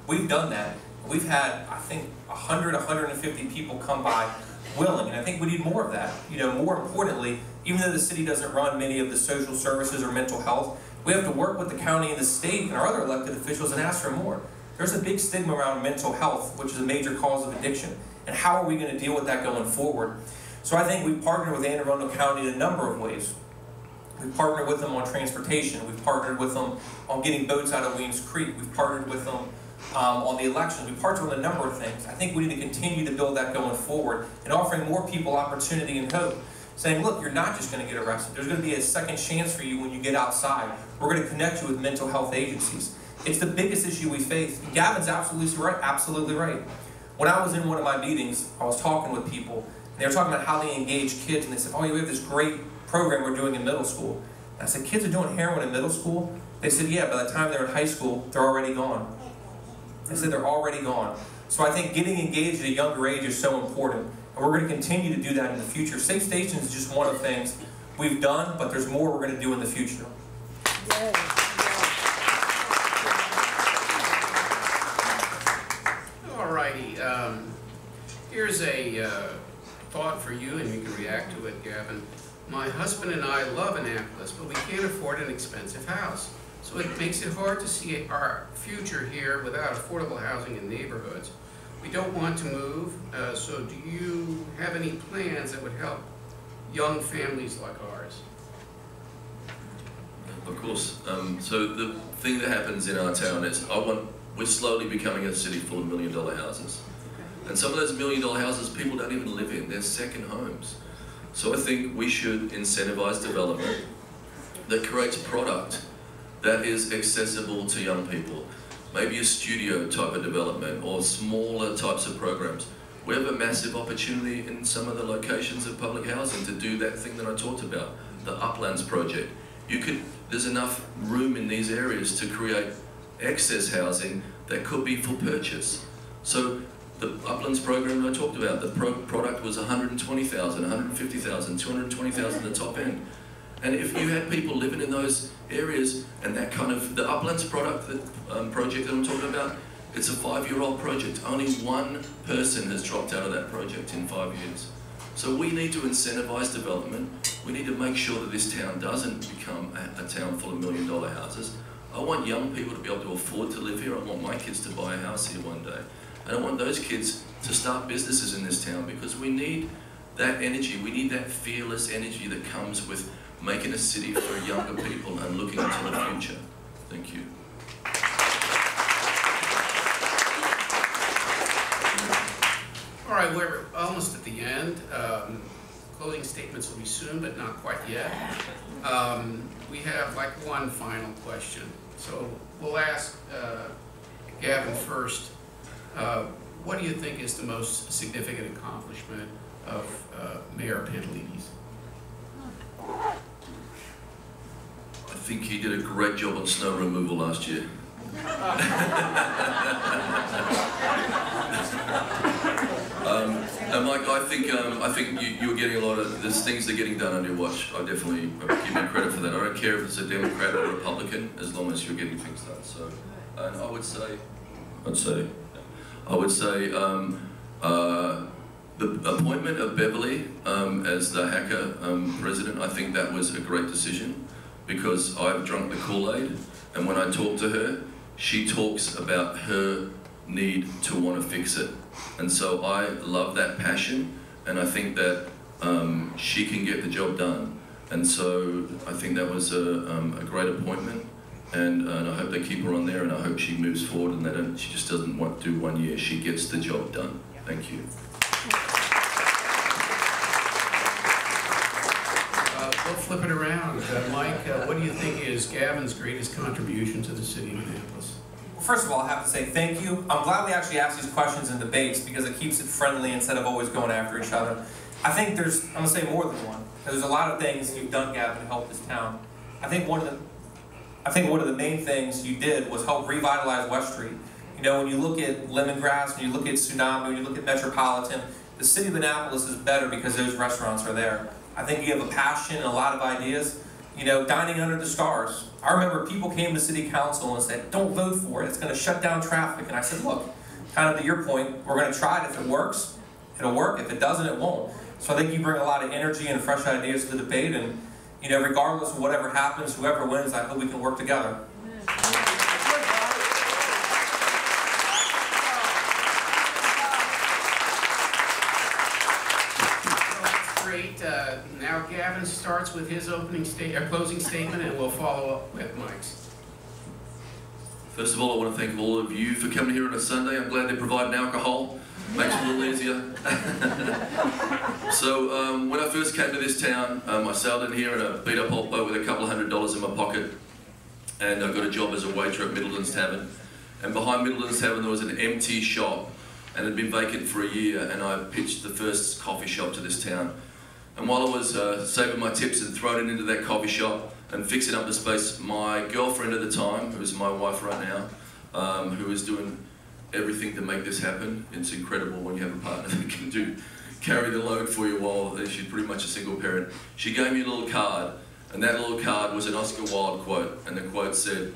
We've done that. We've had, I think, 100, 150 people come by willing, and I think we need more of that. You know, more importantly, even though the city doesn't run many of the social services or mental health, we have to work with the county and the state and our other elected officials and ask for more. There's a big stigma around mental health, which is a major cause of addiction. And how are we going to deal with that going forward? So I think we've partnered with Anne Arundel County in a number of ways. We've partnered with them on transportation. We've partnered with them on getting boats out of Weems Creek. We've partnered with them um, on the elections. We've partnered with a number of things. I think we need to continue to build that going forward and offering more people opportunity and hope. Saying, look, you're not just going to get arrested. There's going to be a second chance for you when you get outside. We're going to connect you with mental health agencies. It's the biggest issue we face. Gavin's absolutely right. Absolutely right. When I was in one of my meetings, I was talking with people, they were talking about how they engage kids, and they said, "Oh, yeah, we have this great program we're doing in middle school." And I said, "Kids are doing heroin in middle school?" They said, "Yeah. By the time they're in high school, they're already gone." I said, "They're already gone." So I think getting engaged at a younger age is so important, and we're going to continue to do that in the future. Safe stations is just one of the things we've done, but there's more we're going to do in the future. All righty. um, Here's a uh, thought for you, and you can react to it, Gavin. My husband and I love Annapolis, but we can't afford an expensive house. So it makes it hard to see our future here without affordable housing in neighborhoods. We don't want to move, uh, so do you have any plans that would help young families like ours? Of course. Um, so the thing that happens in our town is I want we're slowly becoming a city full of million dollar houses. And some of those million dollar houses people don't even live in. They're second homes. So I think we should incentivize development that creates product that is accessible to young people. Maybe a studio type of development or smaller types of programs. We have a massive opportunity in some of the locations of public housing to do that thing that I talked about, the Uplands project. You could, there's enough room in these areas to create excess housing that could be for purchase. So the Uplands program I talked about, the pro- product was 120,000, 150,000, 220,000 at the top end. And if you had people living in those areas and that kind of, the Uplands product, that, um, project that I'm talking about, it's a five-year-old project. Only one person has dropped out of that project in five years. So we need to incentivize development. We need to make sure that this town doesn't become a, a town full of million-dollar houses. I want young people to be able to afford to live here. I want my kids to buy a house here one day. I want those kids to start businesses in this town because we need that energy. We need that fearless energy that comes with making a city for younger people and looking into the future. Thank you. All right, we're almost at the end. Um, Closing statements will be soon, but not quite yet. Um, We have like one final question. So we'll ask uh, Gavin first. Uh, What do you think is the most significant accomplishment of uh, Mayor Pantelides? I think he did a great job on snow removal last year. um, and Mike, I think um, I think you, you're getting a lot of there's things that are getting done under your watch. I definitely give you credit for that. I don't care if it's a Democrat or a Republican, as long as you're getting things done. So, and I would say, I'd say, I would say. Um, uh, the appointment of Beverly um, as the HACA um, president, I think that was a great decision because I've drunk the Kool-Aid and when I talk to her, she talks about her need to want to fix it. And so I love that passion and I think that um, she can get the job done. And so I think that was a, um, a great appointment and, and I hope they keep her on there and I hope she moves forward and they don't, she just doesn't want to do one year. She gets the job done. Thank you. Uh, We'll flip it around. Uh, Mike, uh, what do you think is Gavin's greatest contribution to the city of Annapolis? Well, first of all, I have to say thank you. I'm glad we actually ask these questions in debates because it keeps it friendly instead of always going after each other. I think there's, I'm gonna say more than one. There's a lot of things you've done, Gavin, to help this town. I think one of the, I think one of the main things you did was help revitalize West Street. You know, when you look at Lemongrass, when you look at Tsunami, when you look at Metropolitan, the city of Annapolis is better because those restaurants are there. I think you have a passion and a lot of ideas. You know, dining under the stars. I remember people came to city council and said, don't vote for it, it's gonna shut down traffic. And I said, look, kind of to your point, we're gonna try it. If it works, it'll work. If it doesn't, it won't. So I think you bring a lot of energy and fresh ideas to the debate. And, you know, regardless of whatever happens, whoever wins, I hope we can work together. Great. Uh, Now Gavin starts with his opening sta, uh, closing statement, and we'll follow up with Mike's. First of all, I want to thank all of you for coming here on a Sunday. I'm glad they're providing alcohol. Makes it a little easier. so, um, when I first came to this town, um, I sailed in here in a beat up old boat with a couple of hundred dollars in my pocket. And I got a job as a waiter at Middleton's Tavern. And behind Middleton's Tavern, there was an empty shop. And it had been vacant for a year. And I pitched the first coffee shop to this town. And while I was uh, saving my tips and throwing it into that coffee shop and fixing up the space, my girlfriend at the time, who is my wife right now, um, who was doing everything to make this happen. It's incredible when you have a partner that can do carry the load for you while she's pretty much a single parent. She gave me a little card, and that little card was an Oscar Wilde quote, and the quote said,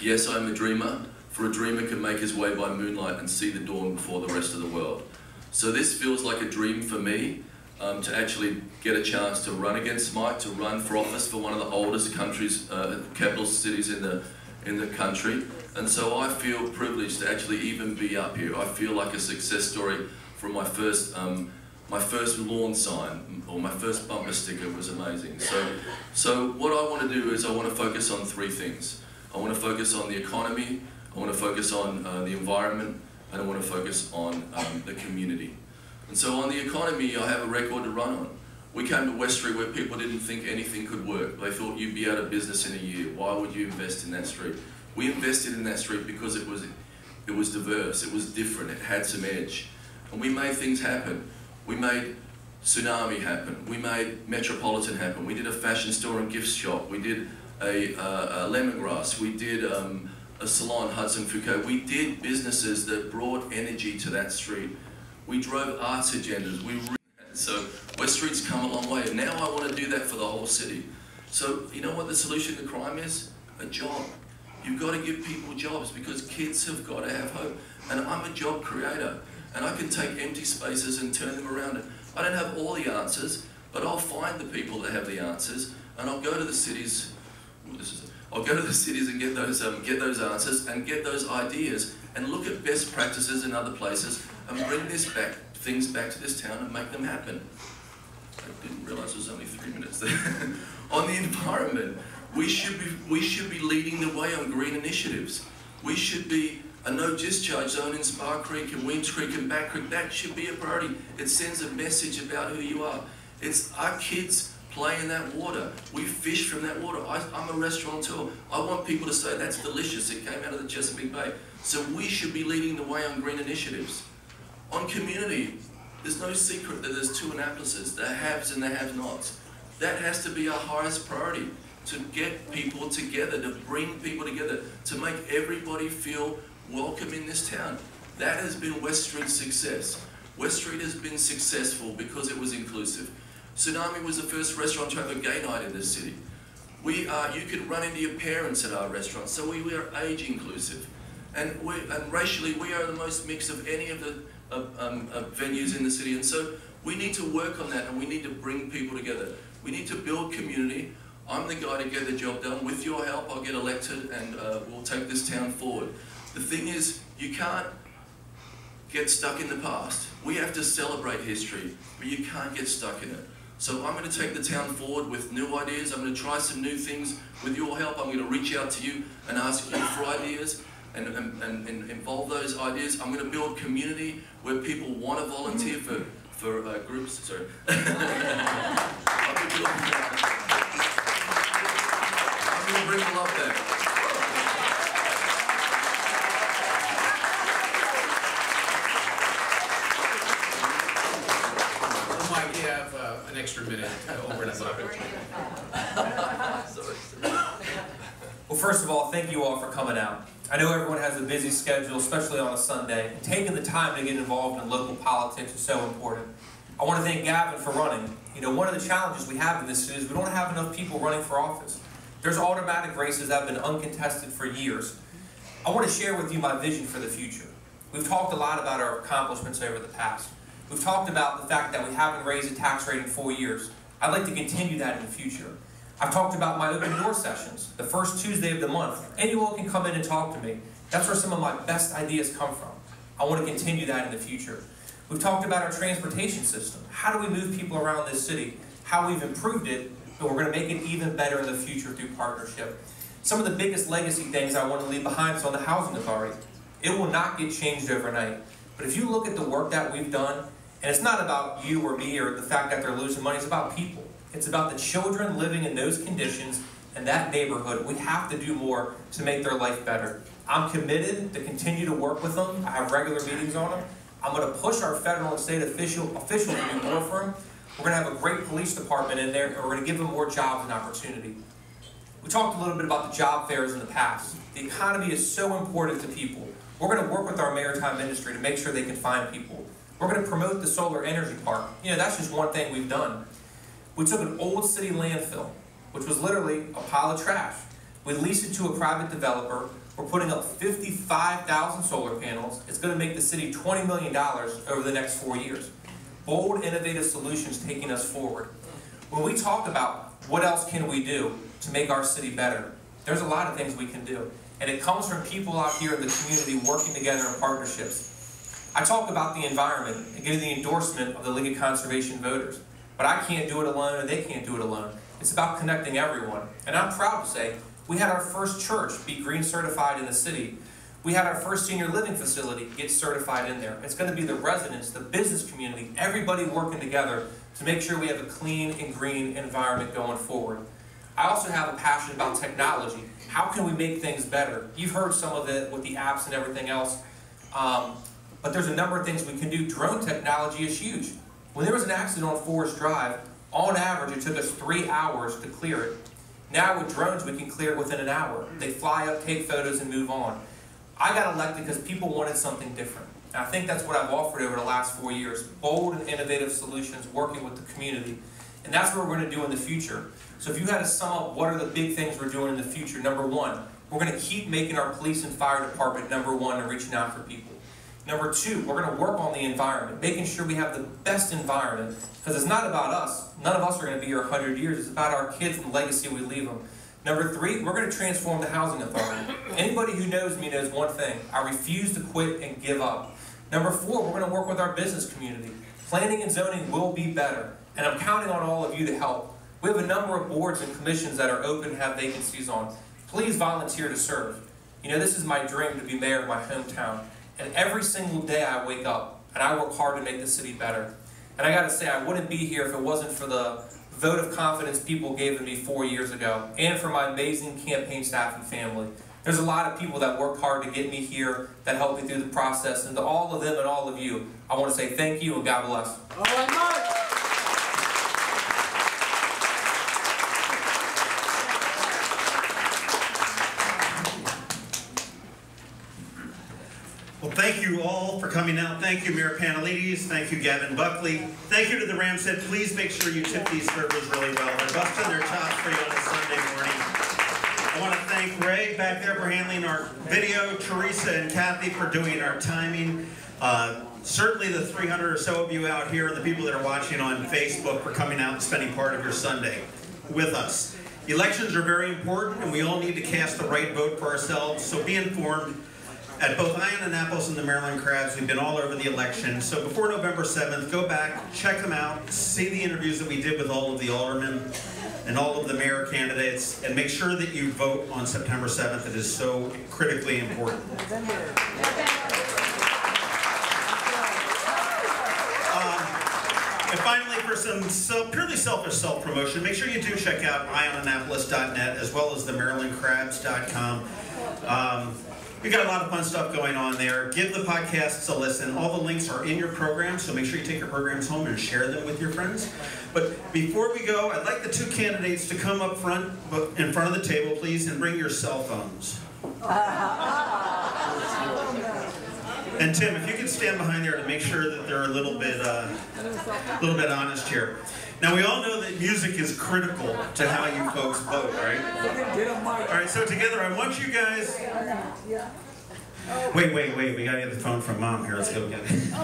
"Yes, I'm a dreamer, for a dreamer can make his way by moonlight and see the dawn before the rest of the world." So this feels like a dream for me um, to actually get a chance to run against Mike, to run for office for one of the oldest countries, uh, capital cities in the in the country. And so I feel privileged to actually even be up here. I feel like a success story from my first um, my first lawn sign or my first bumper sticker was amazing. So so what I want to do is I want to focus on three things. I want to focus on the economy. I want to focus on uh, the environment and I want to focus on um, the community. And so on the economy, I have a record to run on. We came to West Street where people didn't think anything could work. They thought you'd be out of business in a year. Why would you invest in that street? We invested in that street because it was, it was diverse, it was different, it had some edge. And we made things happen. We made Tsunami happen. We made Metropolitan happen. We did a fashion store and gift shop. We did a, a lemongrass. We did um, a salon, Hudson Foucault. We did businesses that brought energy to that street. We drove arts agendas. We so West Street's come a long way, and now I want to do that for the whole city. So you know what the solution to crime is? A job. You've got to give people jobs because kids have got to have hope. And I'm a job creator, and I can take empty spaces and turn them around. I don't have all the answers, but I'll find the people that have the answers, and I'll go to the cities. Is I'll go to the cities and get those um, get those answers and get those ideas and look at best practices in other places and bring this back things back to this town and make them happen. I didn't realise it was only three minutes there. on the environment, we should be we should be leading the way on green initiatives. We should be a no discharge zone in Spa Creek and Weems Creek and Back Creek. That should be a priority. It sends a message about who you are. It's our kids play in that water. We fish from that water. I, I'm a restaurateur. I want people to say that's delicious. It came out of the Chesapeake Bay. So we should be leading the way on green initiatives. On community, there's no secret that there's two Annapolises, the haves and the have-nots. That has to be our highest priority, to get people together, to bring people together, to make everybody feel welcome in this town. That has been West Street's success. West Street has been successful because it was inclusive. Tsunami was the first restaurant to have a gay night in this city. We are, you could run into your parents at our restaurant, so we, we are age inclusive. And, we, and racially, we are the most mixed of any of the uh, um, uh, venues in the city. And so we need to work on that and we need to bring people together. We need to build community. I'm the guy to get the job done. With your help, I'll get elected and uh, we'll take this town forward. The thing is, you can't get stuck in the past. We have to celebrate history, but you can't get stuck in it. So I'm going to take the town forward with new ideas. I'm going to try some new things. With your help, I'm going to reach out to you and ask you for ideas and, and, and, involve those ideas. I'm going to build community where people want to volunteer for, for uh, groups. Sorry. To bring love have uh, an extra minute over and above. Well, first of all, thank you all for coming out. I know everyone has a busy schedule, especially on a Sunday. Taking the time to get involved in local politics is so important. I want to thank Gavin for running. You know, one of the challenges we have in this is we don't have enough people running for office. There's automatic races that have been uncontested for years. I want to share with you my vision for the future. We've talked a lot about our accomplishments over the past. We've talked about the fact that we haven't raised the tax rate in four years. I'd like to continue that in the future. I've talked about my open door sessions, the first Tuesday of the month. Anyone can come in and talk to me. That's where some of my best ideas come from. I want to continue that in the future. We've talked about our transportation system. How do we move people around this city? How we've improved it, but we're going to make it even better in the future through partnership. Some of the biggest legacy things I want to leave behind is on the housing authority. It will not get changed overnight. But if you look at the work that we've done, and it's not about you or me or the fact that they're losing money, it's about people. It's about the children living in those conditions and that neighborhood. We have to do more to make their life better. I'm committed to continue to work with them. I have regular meetings on them. I'm going to push our federal and state official, officials to do more for them. We're going to have a great police department in there, and we're going to give them more jobs and opportunity. We talked a little bit about the job fairs in the past. The economy is so important to people. We're going to work with our maritime industry to make sure they can find people. We're going to promote the solar energy park. You know, that's just one thing we've done. We took an old city landfill, which was literally a pile of trash. We leased it to a private developer. We're putting up 55,000 solar panels. It's going to make the city $20 million over the next four years. Bold, innovative solutions taking us forward. When we talk about what else can we do to make our city better, there's a lot of things we can do. And it comes from people out here in the community working together in partnerships. I talk about the environment and getting the endorsement of the League of Conservation voters. But I can't do it alone and they can't do it alone. It's about connecting everyone. And I'm proud to say we had our first church be green certified in the city. We had our first senior living facility get certified in there. It's going to be the residents, the business community, everybody working together to make sure we have a clean and green environment going forward. I also have a passion about technology. How can we make things better? You've heard some of it with the apps and everything else. Um, but there's a number of things we can do. Drone technology is huge. When there was an accident on Forest Drive, on average, it took us three hours to clear it. Now with drones, we can clear it within an hour. They fly up, take photos, and move on. I got elected because people wanted something different. And I think that's what I've offered over the last four years. Bold and innovative solutions, working with the community. And that's what we're going to do in the future. So if you had to sum up what are the big things we're doing in the future, number one, we're going to keep making our police and fire department number one and reaching out for people. Number two, we're going to work on the environment, making sure we have the best environment, because it's not about us. None of us are going to be here 100 years. It's about our kids and the legacy we leave them. Number three, we're going to transform the housing authority. Anybody who knows me knows one thing. I refuse to quit and give up. Number four, we're going to work with our business community. Planning and zoning will be better, and I'm counting on all of you to help. We have a number of boards and commissions that are open, have vacancies on. Please volunteer to serve. You know, this is my dream to be mayor of my hometown. And every single day I wake up and I work hard to make the city better. And I gotta say, I wouldn't be here if it wasn't for the vote of confidence people gave in me four years ago, and for my amazing campaign staff and family. There's a lot of people that worked hard to get me here, that helped me through the process, and to all of them and all of you, I want to say thank you and God bless. All right, Mark. Thank you all for coming out. Thank you, Mayor Pantelides. Thank you, Gavin Buckley. Thank you to the Ramshead. Please make sure you tip these servers really well. They're busting their chops for you on a Sunday morning. I want to thank Ray back there for handling our video, Teresa and Kathy for doing our timing. Uh, certainly the 300 or so of you out here and the people that are watching on Facebook for coming out and spending part of your Sunday with us. Elections are very important and we all need to cast the right vote for ourselves, so be informed. At both Eye on Annapolis and the Maryland Crabs, we've been all over the election. So before November 7th, go back, check them out, see the interviews that we did with all of the aldermen and all of the mayor candidates, and make sure that you vote on September 7th. It is so critically important. And finally, for some self, purely selfish self-promotion, make sure you do check out eyeonannapolis.net as well as the marylandcrabs.com. Um, we got a lot of fun stuff going on there. Give the podcasts a listen. All the links are in your program, so make sure you take your programs home and share them with your friends. But before we go, I'd like the two candidates to come up front, in front of the table, please, and bring your cell phones. And Tim, if you could stand behind there to make sure that they're a little bit, uh, a little bit honest here. Now we all know that music is critical to how you folks vote, right? All right, so together, I want you guys. Wait, wait, wait. We gotta get the phone from mom here. Let's go get it.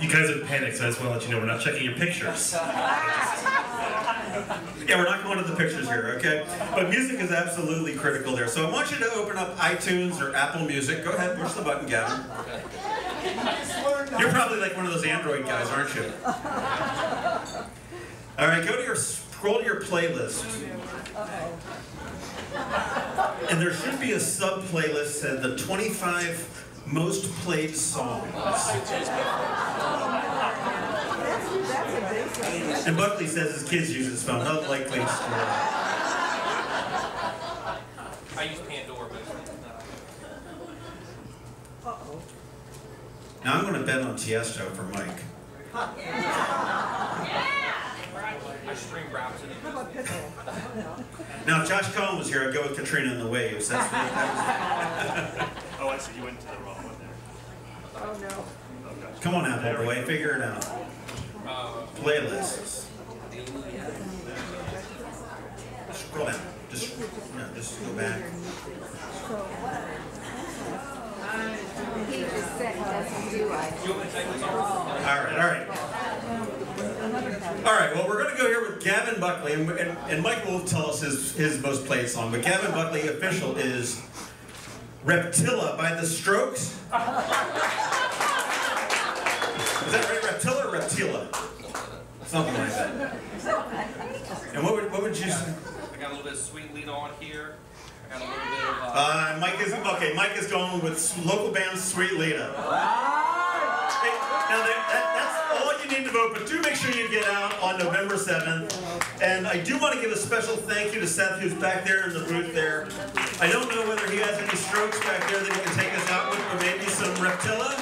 You guys have panicked, so I just want to let you know we're not checking your pictures. Yeah, we're not going to the pictures here, okay? But music is absolutely critical there. So I want you to open up iTunes or Apple Music. Go ahead, push the button, Gavin. You're probably like one of those Android guys, aren't you? All right, go to your scroll to your playlist. And there should be a sub playlist said the 25 most played songs. And Buckley says his kids use his phone. Not likely. I use Pandora, but it's not. Now I'm going to bet on Tiesto for Mike. I stream raps in it. Now if Josh Cohen was here, I'd go with Katrina and the Waves. That's Oh, I see. You went to the wrong one there. Oh, no. Come on, Apple Boy, figure it out. Uh, Playlists. Scroll down. Just, yeah, just go back. He just said he doesn't do it. All right, all right. All right, well, we're going to go here with Gavin Buckley, and, and, and Mike will tell us his, his most played song. But Gavin Buckley, official, is Reptilia by The Strokes. Is that right? Reptilla or Reptilla? Something like that. And what would, what would you say? I got a little bit of sweet lead on here. I got a little bit of. Uh, Uh, Mike is okay. Mike is going with local band Sweet Leda. Hey, now that, that, that's all you need to vote, but do make sure you get out on November seventh. And I do want to give a special thank you to Seth, who's back there in the booth there. I don't know whether he has any strokes back there that he can take us out with, but maybe some Reptilia.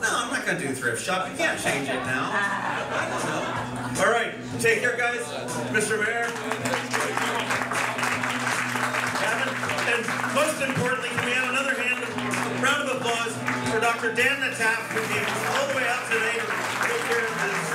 No, I'm not going to do thrift shop. You can't change it now. All right, take care, guys. Mr. Mayor. Most importantly, can we have another hand, a round of applause for Dr. Dan Nataf, who came all the way out today to take care of this.